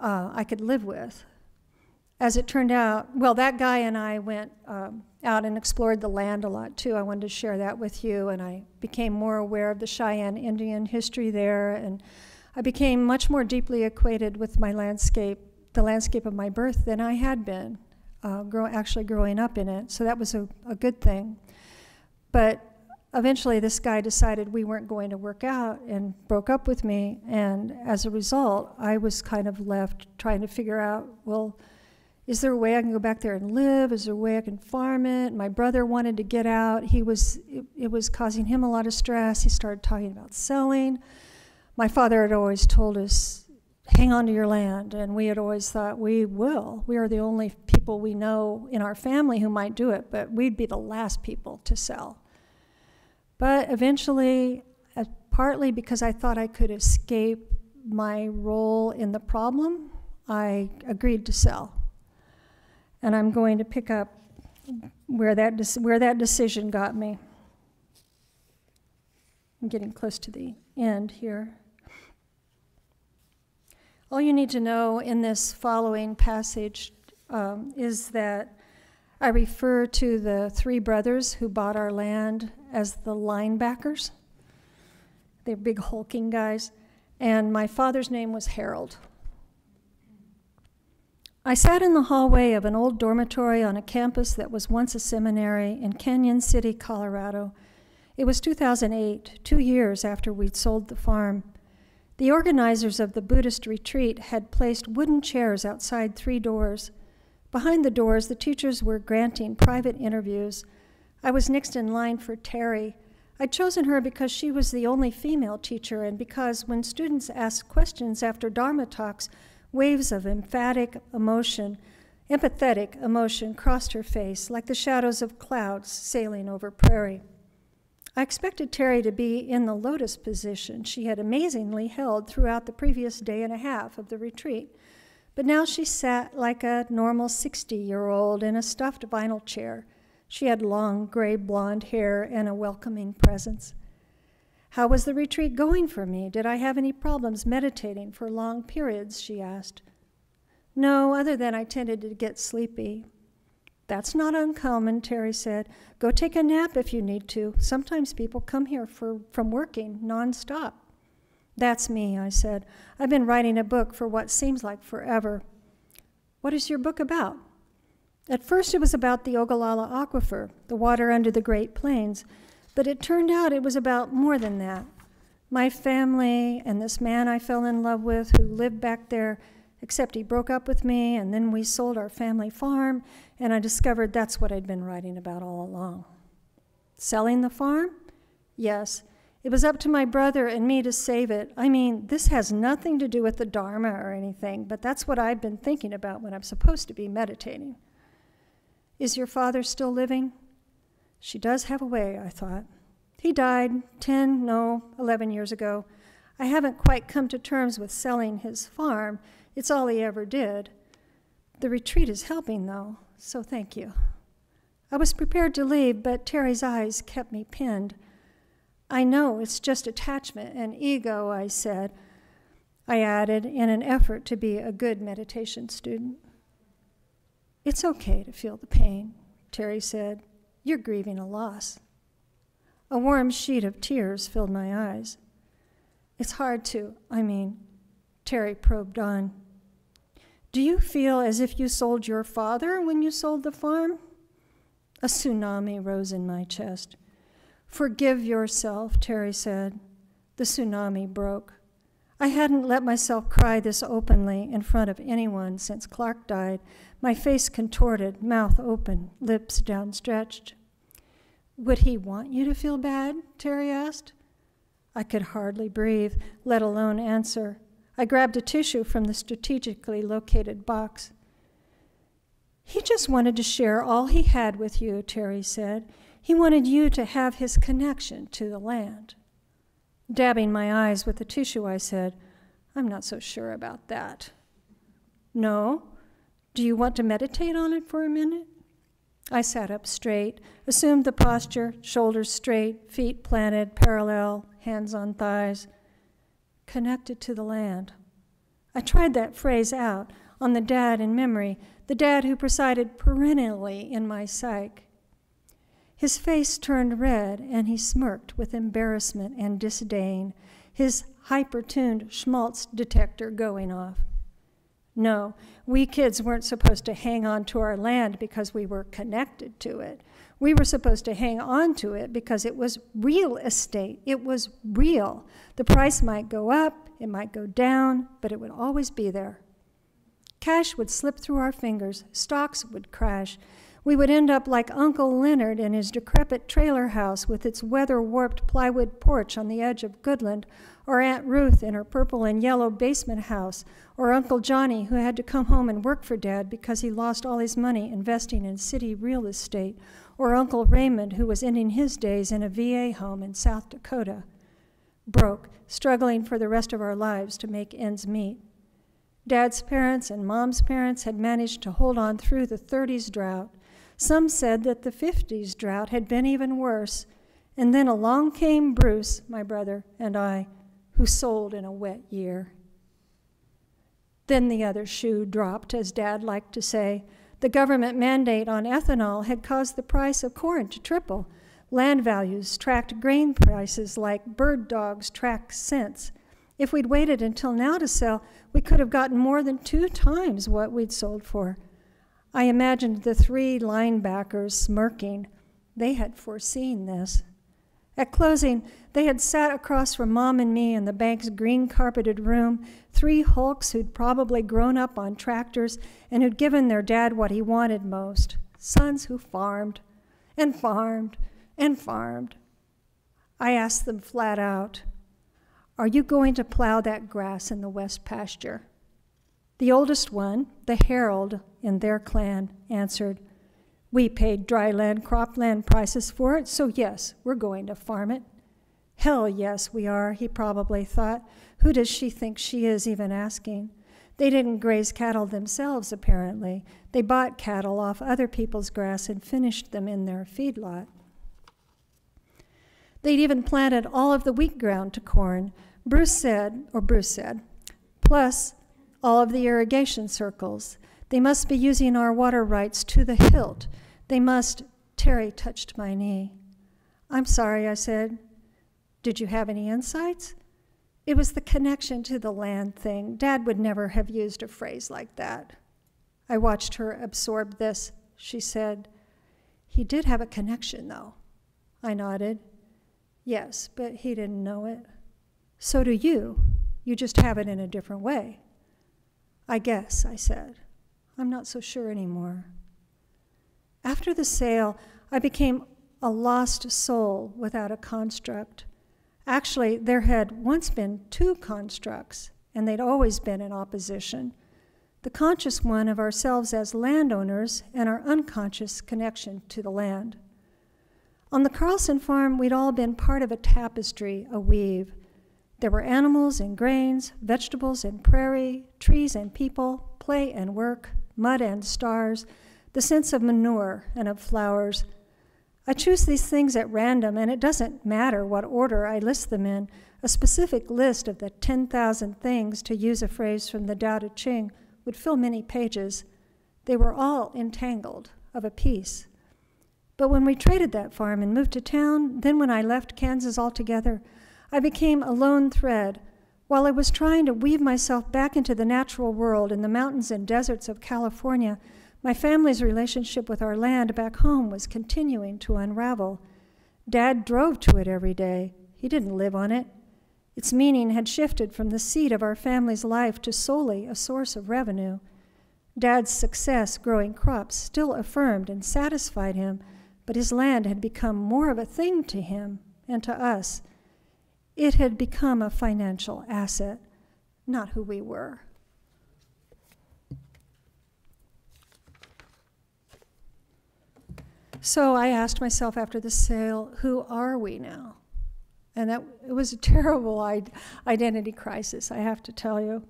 uh, I could live with. As it turned out, well, that guy and I went um, out and explored the land a lot too. I wanted to share that with you, and I became more aware of the Cheyenne Indian history there, and I became much more deeply acquainted with my landscape, the landscape of my birth, than I had been, uh, grow, actually growing up in it. So that was a, a good thing. But eventually, this guy decided we weren't going to work out and broke up with me. And as a result, I was kind of left trying to figure out well, is there a way I can go back there and live? Is there a way I can farm it? My brother wanted to get out. He was it, it was causing him a lot of stress. He started talking about selling. My father had always told us, hang on to your land, and we had always thought we will. We are the only people we know in our family who might do it, but we'd be the last people to sell. But eventually, uh, partly because I thought I could escape my role in the problem, I agreed to sell and I'm going to pick up where that, where that decision got me. I'm getting close to the end here. All you need to know in this following passage um, is that I refer to the three brothers who bought our land as the linebackers. They're big hulking guys. And my father's name was Harold. I sat in the hallway of an old dormitory on a campus that was once a seminary in Cañon City, Colorado. It was 2008, two years after we'd sold the farm. The organizers of the Buddhist retreat had placed wooden chairs outside three doors. Behind the doors, the teachers were granting private interviews. I was next in line for Terry. I'd chosen her because she was the only female teacher and because when students asked questions after Dharma talks, Waves of emphatic emotion, empathetic emotion crossed her face like the shadows of clouds sailing over prairie. I expected Terry to be in the lotus position she had amazingly held throughout the previous day and a half of the retreat, but now she sat like a normal 60 year old in a stuffed vinyl chair. She had long gray blonde hair and a welcoming presence. How was the retreat going for me? Did I have any problems meditating for long periods? she asked. No, other than I tended to get sleepy. That's not uncommon, Terry said. Go take a nap if you need to. Sometimes people come here for, from working nonstop. That's me, I said. I've been writing a book for what seems like forever. What is your book about? At first, it was about the Ogallala Aquifer, the water under the Great Plains. But it turned out it was about more than that. My family and this man I fell in love with who lived back there, except he broke up with me, and then we sold our family farm, and I discovered that's what I'd been writing about all along. Selling the farm? Yes. It was up to my brother and me to save it. I mean, this has nothing to do with the Dharma or anything, but that's what I've been thinking about when I'm supposed to be meditating. Is your father still living? She does have a way, I thought. He died 10, no, 11 years ago. I haven't quite come to terms with selling his farm. It's all he ever did. The retreat is helping, though, so thank you. I was prepared to leave, but Terry's eyes kept me pinned. I know it's just attachment and ego, I said. I added in an effort to be a good meditation student. It's okay to feel the pain, Terry said. You're grieving a loss. A warm sheet of tears filled my eyes. It's hard to, I mean, Terry probed on. Do you feel as if you sold your father when you sold the farm? A tsunami rose in my chest. Forgive yourself, Terry said. The tsunami broke. I hadn't let myself cry this openly in front of anyone since Clark died, my face contorted, mouth open, lips downstretched. Would he want you to feel bad? Terry asked. I could hardly breathe, let alone answer. I grabbed a tissue from the strategically located box. He just wanted to share all he had with you, Terry said. He wanted you to have his connection to the land. Dabbing my eyes with the tissue, I said, I'm not so sure about that. No? Do you want to meditate on it for a minute? I sat up straight, assumed the posture, shoulders straight, feet planted, parallel, hands on thighs, connected to the land. I tried that phrase out on the dad in memory, the dad who presided perennially in my psyche. His face turned red, and he smirked with embarrassment and disdain, his hyper tuned schmaltz detector going off. No, we kids weren't supposed to hang on to our land because we were connected to it. We were supposed to hang on to it because it was real estate. It was real. The price might go up, it might go down, but it would always be there. Cash would slip through our fingers, stocks would crash. We would end up like Uncle Leonard in his decrepit trailer house with its weather warped plywood porch on the edge of Goodland, or Aunt Ruth in her purple and yellow basement house, or Uncle Johnny who had to come home and work for Dad because he lost all his money investing in city real estate, or Uncle Raymond who was ending his days in a VA home in South Dakota. Broke, struggling for the rest of our lives to make ends meet. Dad's parents and Mom's parents had managed to hold on through the 30s drought. Some said that the 50s drought had been even worse. And then along came Bruce, my brother, and I, who sold in a wet year. Then the other shoe dropped, as Dad liked to say. The government mandate on ethanol had caused the price of corn to triple. Land values tracked grain prices like bird dogs track scents. If we'd waited until now to sell, we could have gotten more than two times what we'd sold for. I imagined the three linebackers smirking. They had foreseen this. At closing, they had sat across from Mom and me in the bank's green carpeted room, three hulks who'd probably grown up on tractors and who'd given their dad what he wanted most sons who farmed and farmed and farmed. I asked them flat out are you going to plow that grass in the west pasture? The oldest one, the herald in their clan, answered, We paid dry land cropland prices for it, so yes, we're going to farm it. Hell yes, we are, he probably thought. Who does she think she is even asking? They didn't graze cattle themselves, apparently. They bought cattle off other people's grass and finished them in their feedlot. They'd even planted all of the wheat ground to corn, Bruce said, or Bruce said, plus all of the irrigation circles. They must be using our water rights to the hilt. They must. Terry touched my knee. I'm sorry, I said. Did you have any insights? It was the connection to the land thing. Dad would never have used a phrase like that. I watched her absorb this. She said, He did have a connection, though. I nodded. Yes, but he didn't know it. So do you. You just have it in a different way. I guess, I said. I'm not so sure anymore. After the sale, I became a lost soul without a construct. Actually, there had once been two constructs, and they'd always been in opposition the conscious one of ourselves as landowners and our unconscious connection to the land. On the Carlson farm, we'd all been part of a tapestry, a weave. There were animals and grains, vegetables and prairie, trees and people, play and work, mud and stars, the sense of manure and of flowers. I choose these things at random, and it doesn't matter what order I list them in. A specific list of the 10,000 things, to use a phrase from the Tao Te Ching, would fill many pages. They were all entangled, of a piece. But when we traded that farm and moved to town, then when I left Kansas altogether, I became a lone thread. While I was trying to weave myself back into the natural world in the mountains and deserts of California, my family's relationship with our land back home was continuing to unravel. Dad drove to it every day. He didn't live on it. Its meaning had shifted from the seat of our family's life to solely a source of revenue. Dad's success growing crops still affirmed and satisfied him, but his land had become more of a thing to him and to us it had become a financial asset, not who we were. So I asked myself after the sale, who are we now? And that it was a terrible identity crisis, I have to tell you.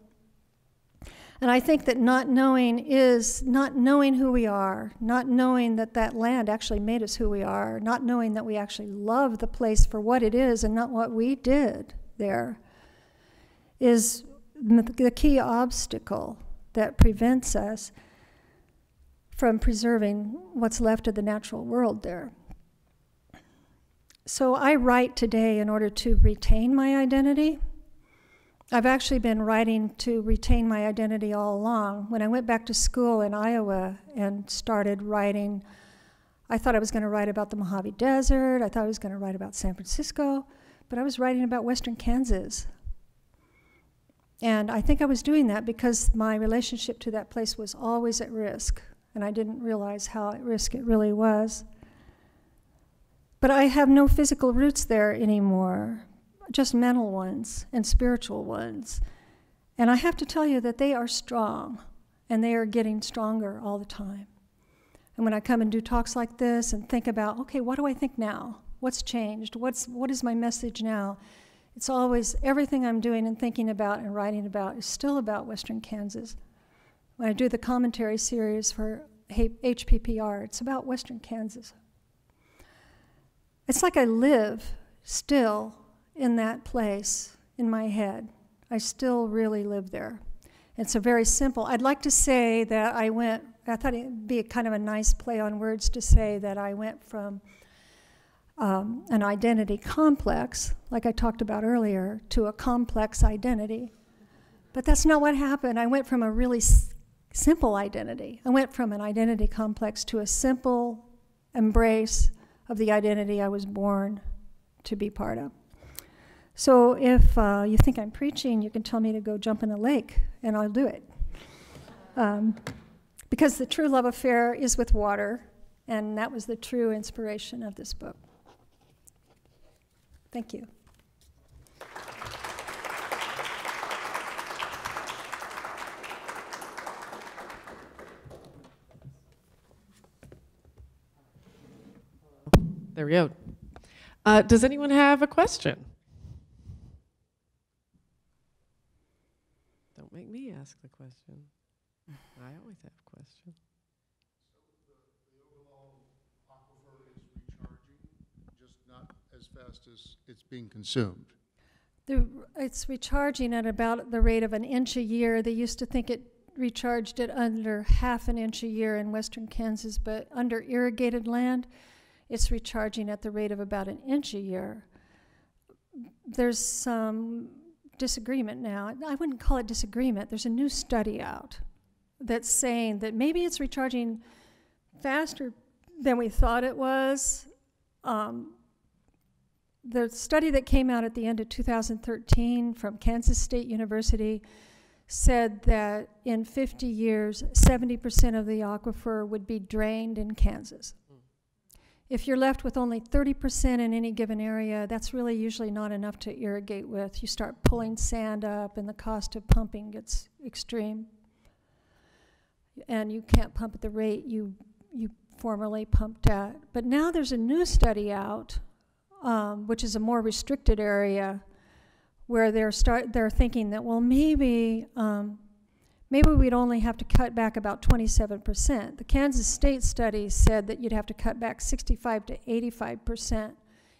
And I think that not knowing is not knowing who we are, not knowing that that land actually made us who we are, not knowing that we actually love the place for what it is and not what we did there, is the key obstacle that prevents us from preserving what's left of the natural world there. So I write today in order to retain my identity I've actually been writing to retain my identity all along. When I went back to school in Iowa and started writing, I thought I was going to write about the Mojave Desert. I thought I was going to write about San Francisco, but I was writing about Western Kansas. And I think I was doing that because my relationship to that place was always at risk, and I didn't realize how at risk it really was. But I have no physical roots there anymore, just mental ones and spiritual ones. And I have to tell you that they are strong, and they are getting stronger all the time. And when I come and do talks like this and think about, okay, what do I think now? What's changed? What's, what is my message now? It's always everything I'm doing and thinking about and writing about is still about Western Kansas. When I do the commentary series for HPPR, it's about Western Kansas. It's like I live still in that place in my head. I still really live there. It's a very simple. I'd like to say that I went, I thought it'd be kind of a nice play on words to say that I went from um, an identity complex, like I talked about earlier, to a complex identity. But that's not what happened. I went from a really simple identity. I went from an identity complex to a simple embrace of the identity I was born to be part of. So if uh, you think I'm preaching, you can tell me to go jump in a lake, and I'll do it. Um, because the true love affair is with water, and that was the true inspiration of this book. Thank you. There we go. Uh, does anyone have a question? Don't make me ask the question. I always have a question. just not as fast as it's being consumed. The, it's recharging at about the rate of an inch a year. They used to think it recharged at under half an inch a year in western Kansas, but under irrigated land, it's recharging at the rate of about an inch a year. There's some disagreement now. I wouldn't call it disagreement. There's a new study out that's saying that maybe it's recharging faster than we thought it was. Um, the study that came out at the end of 2013 from Kansas State University said that in 50 years, 70% of the aquifer would be drained in Kansas. If you're left with only 30% in any given area, that's really usually not enough to irrigate with. You start pulling sand up, and the cost of pumping gets extreme. And you can't pump at the rate you, you formerly pumped at. But now there's a new study out, um, which is a more restricted area, where they're, start, they're thinking that, well, maybe um, maybe we'd only have to cut back about 27%. The Kansas State study said that you'd have to cut back 65 to 85%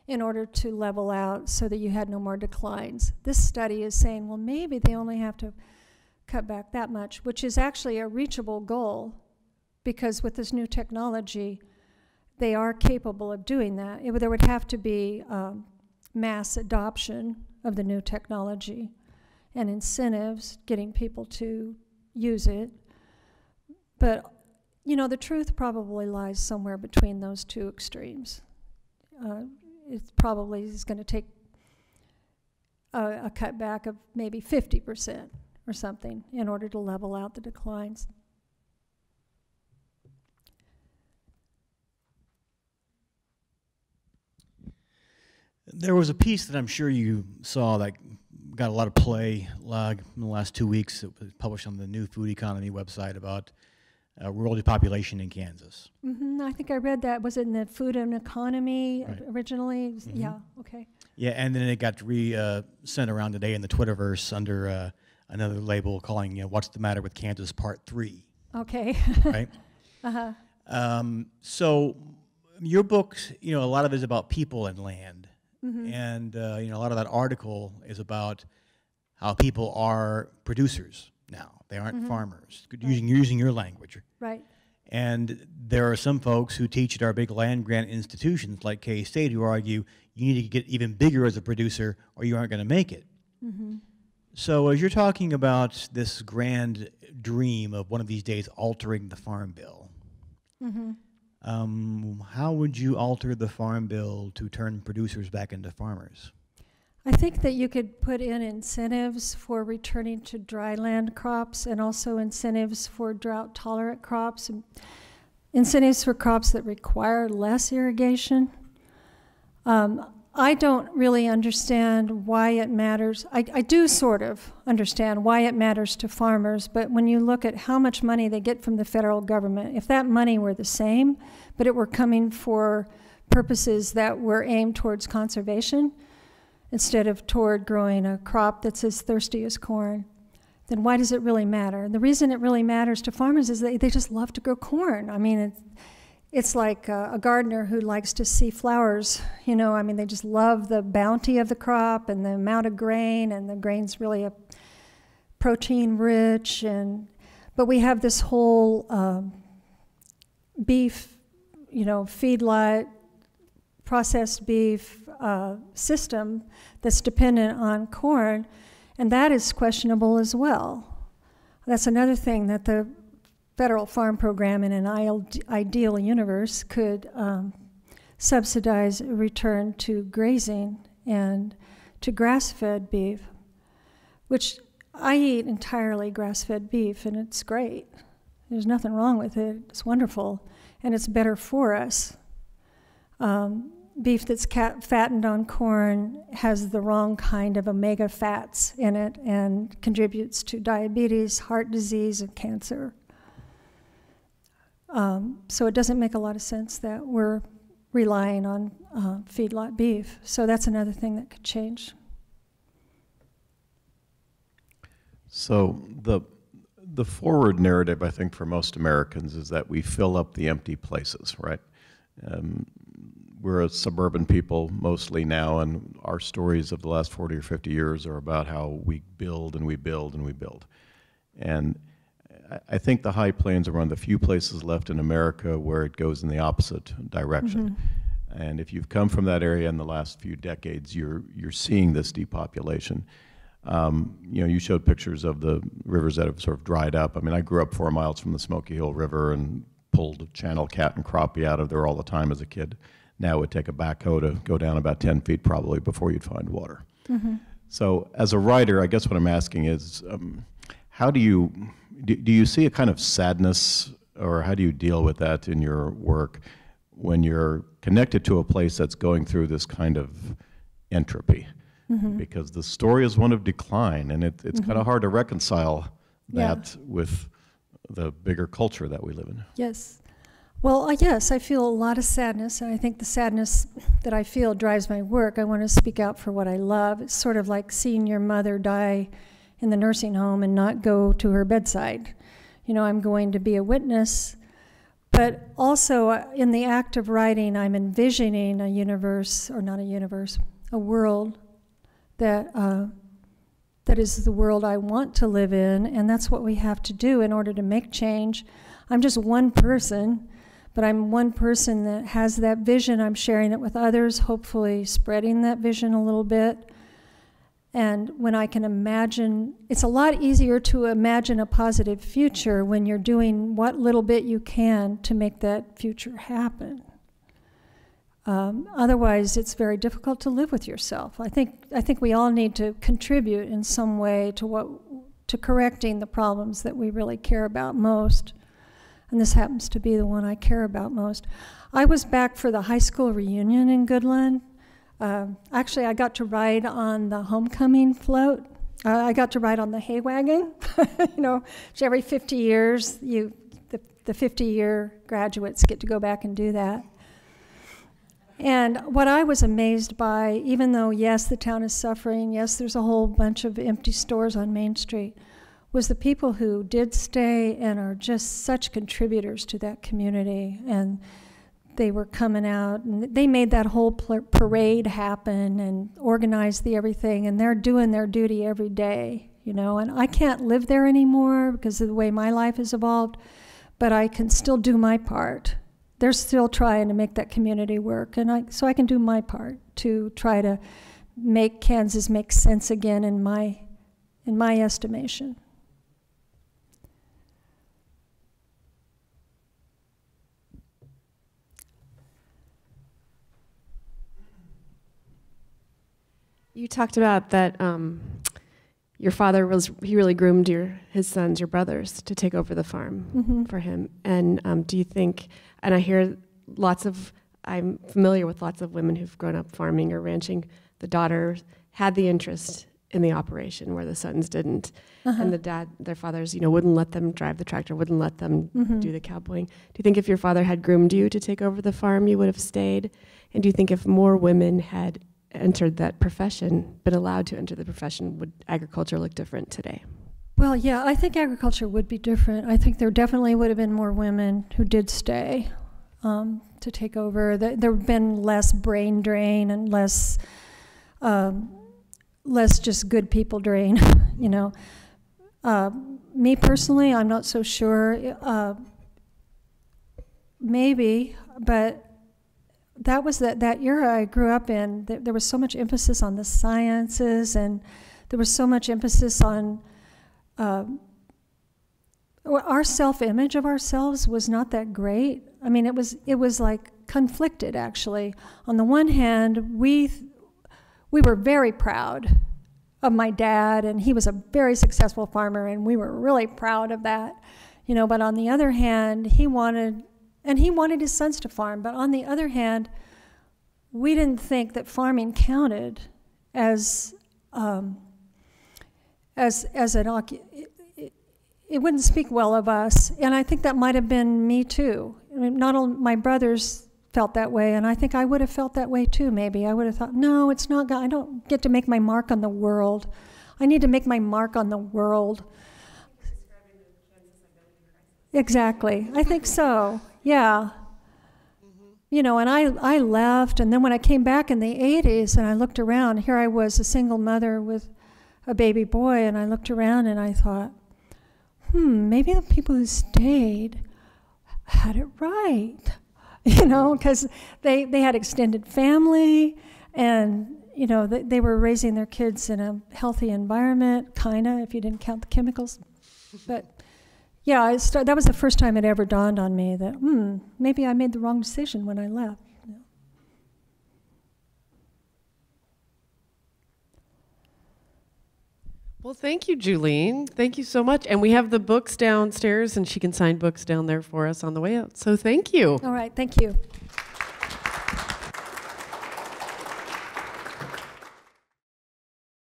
in order to level out so that you had no more declines. This study is saying, well, maybe they only have to cut back that much, which is actually a reachable goal because with this new technology, they are capable of doing that. It, there would have to be um, mass adoption of the new technology and incentives, getting people to use it. But, you know, the truth probably lies somewhere between those two extremes. Uh, it probably is going to take a, a cutback of maybe 50% or something in order to level out the declines. There was a piece that I'm sure you saw that got a lot of play uh, in the last two weeks. It was published on the New Food Economy website about uh, rural depopulation in Kansas. Mm -hmm, I think I read that. Was it in the Food and Economy Right. originally? Mhm. Yeah, okay. Yeah, and then it got re uh, sent around today in the Twitterverse under uh, another label calling you know, "What's the Matter with Kansas Part 3, Okay. right? uh-huh. Um, so your book, you know, a lot of it is about people and land, Mm-hmm. and uh, you know, a lot of that article is about how people are producers now. They aren't Mm-hmm. farmers. Using using your language, Right. and there are some folks who teach at our big land grant institutions like K State who argue you need to get even bigger as a producer or you aren't going to make it. Mm-hmm. So, as you're talking about this grand dream of one of these days altering the farm bill, Mm-hmm. Um, how would you alter the farm bill to turn producers back into farmers? I think that you could put in incentives for returning to dryland crops and also incentives for drought tolerant crops and incentives for crops that require less irrigation. Um, I don't really understand why it matters. I, I do sort of understand why it matters to farmers, but when you look at how much money they get from the federal government, if that money were the same, but it were coming for purposes that were aimed towards conservation instead of toward growing a crop that's as thirsty as corn, then why does it really matter? The reason it really matters to farmers is they, they just love to grow corn. I mean, it's like a, a, gardener who likes to see flowers. You know, I mean, they just love the bounty of the crop and the amount of grain, and the grain's really a protein rich. And but we have this whole um, beef, you know, feedlot, processed beef uh, system that's dependent on corn, and that is questionable as well. That's another thing that the federal farm program in an ideal universe could um, subsidize a return to grazing and to grass-fed beef, which I eat entirely grass-fed beef, and it's great. There's nothing wrong with it. It's wonderful, and it's better for us. Um, beef that's fattened on corn has the wrong kind of omega fats in it and contributes to diabetes, heart disease, and cancer. Um, so it doesn't make a lot of sense that we're relying on uh, feedlot beef. So that's another thing that could change. So the the forward narrative, I think, for most Americans is that we fill up the empty places, right? Um, we're a suburban people mostly now, and our stories of the last 40 or 50 years are about how we build and we build and we build. And I think the High Plains are one of the few places left in America where it goes in the opposite direction. Mm-hmm. And if you've come from that area in the last few decades, you're you're seeing this depopulation. Um, you know, you showed pictures of the rivers that have sort of dried up. I mean, I grew up four miles from the Smoky Hill River and pulled channel cat and crappie out of there all the time as a kid. Now it would take a backhoe to go down about 10 feet probably before you'd find water. Mm-hmm. So, as a writer, I guess what I'm asking is um, how do you do, do you see a kind of sadness, or how do you deal with that in your work when you're connected to a place that's going through this kind of entropy? Mm-hmm. Because the story is one of decline, and it, it's mm-hmm. kind of hard to reconcile that yeah. with the bigger culture that we live in. Yes. Well, uh, yes, I feel a lot of sadness, and I think the sadness that I feel drives my work. I want to speak out for what I love. It's sort of like seeing your mother die in the nursing home and not go to her bedside. You know, I'm going to be a witness. But also, uh, in the act of writing, I'm envisioning a universe, or not a universe, a world that, uh, that is the world I want to live in, and that's what we have to do in order to make change. I'm just one person, but I'm one person that has that vision. I'm sharing it with others, hopefully spreading that vision a little bit. And when I can imagine, it's a lot easier to imagine a positive future when you're doing what little bit you can to make that future happen. Um, otherwise, it's very difficult to live with yourself. I think I think we all need to contribute in some way to what to correcting the problems that we really care about most. And this happens to be the one I care about most. I was back for the high school reunion in Goodland uh, actually, I got to ride on the homecoming float. Uh, I got to ride on the hay wagon. you know, every 50 years, you the, the 50 year graduates get to go back and do that. And what I was amazed by, even though, yes, the town is suffering, yes, there's a whole bunch of empty stores on Main Street, was the people who did stay and are just such contributors to that community. And they were coming out and they made that whole parade happen and organized the everything and they're doing their duty every day you know and i can't live there anymore because of the way my life has evolved but i can still do my part. They're still trying to make that community work and i so i can do my part to try to make kansas make sense again in my in my estimation You talked about that um, your father was he really groomed your his sons, your brothers, to take over the farm Mhm. for him. And um, do you think? And I hear lots of I'm familiar with lots of women who've grown up farming or ranching. The daughter had the interest in the operation where the sons didn't, Uh-huh. and the dad, their fathers, you know, wouldn't let them drive the tractor, wouldn't let them Mhm. do the cowboying. Do you think if your father had groomed you to take over the farm, you would have stayed? And do you think if more women had entered that profession, been allowed to enter the profession, would agriculture look different today? Well, yeah, I think agriculture would be different. I think there definitely would have been more women who did stay um, to take over. There have been less brain drain and less, um, less just good people drain. you know, uh, me personally, I'm not so sure. Uh, maybe, but that was that, that era I grew up in. There, there was so much emphasis on the sciences, and there was so much emphasis on um, well, our self-image of ourselves was not that great. I mean, it was it was like conflicted actually. On the one hand, we we were very proud of my dad, and he was a very successful farmer, and we were really proud of that, you know. But on the other hand, he wanted and he wanted his sons to farm. But on the other hand, we didn't think that farming counted as um, as as an occu- it, it, it wouldn't speak well of us, and I think that might have been me too. I mean, not only my brothers felt that way, and I think I would have felt that way too. Maybe I would have thought, no, it's not. go- I don't get to make my mark on the world. I need to make my mark on the world. Exactly. I think so. Yeah. You know, and I, I left, and then when I came back in the 80s and I looked around, here I was, a single mother with a baby boy, and I looked around and I thought, hmm, maybe the people who stayed had it right. You know, because they, they had extended family and, you know, they, they were raising their kids in a healthy environment, kind of, if you didn't count the chemicals. But yeah, that was the first time it ever dawned on me that, hmm, maybe I made the wrong decision when I left. Well, thank you, Julene. Thank you so much. And we have the books downstairs, and she can sign books down there for us on the way out. So thank you. All right, thank you.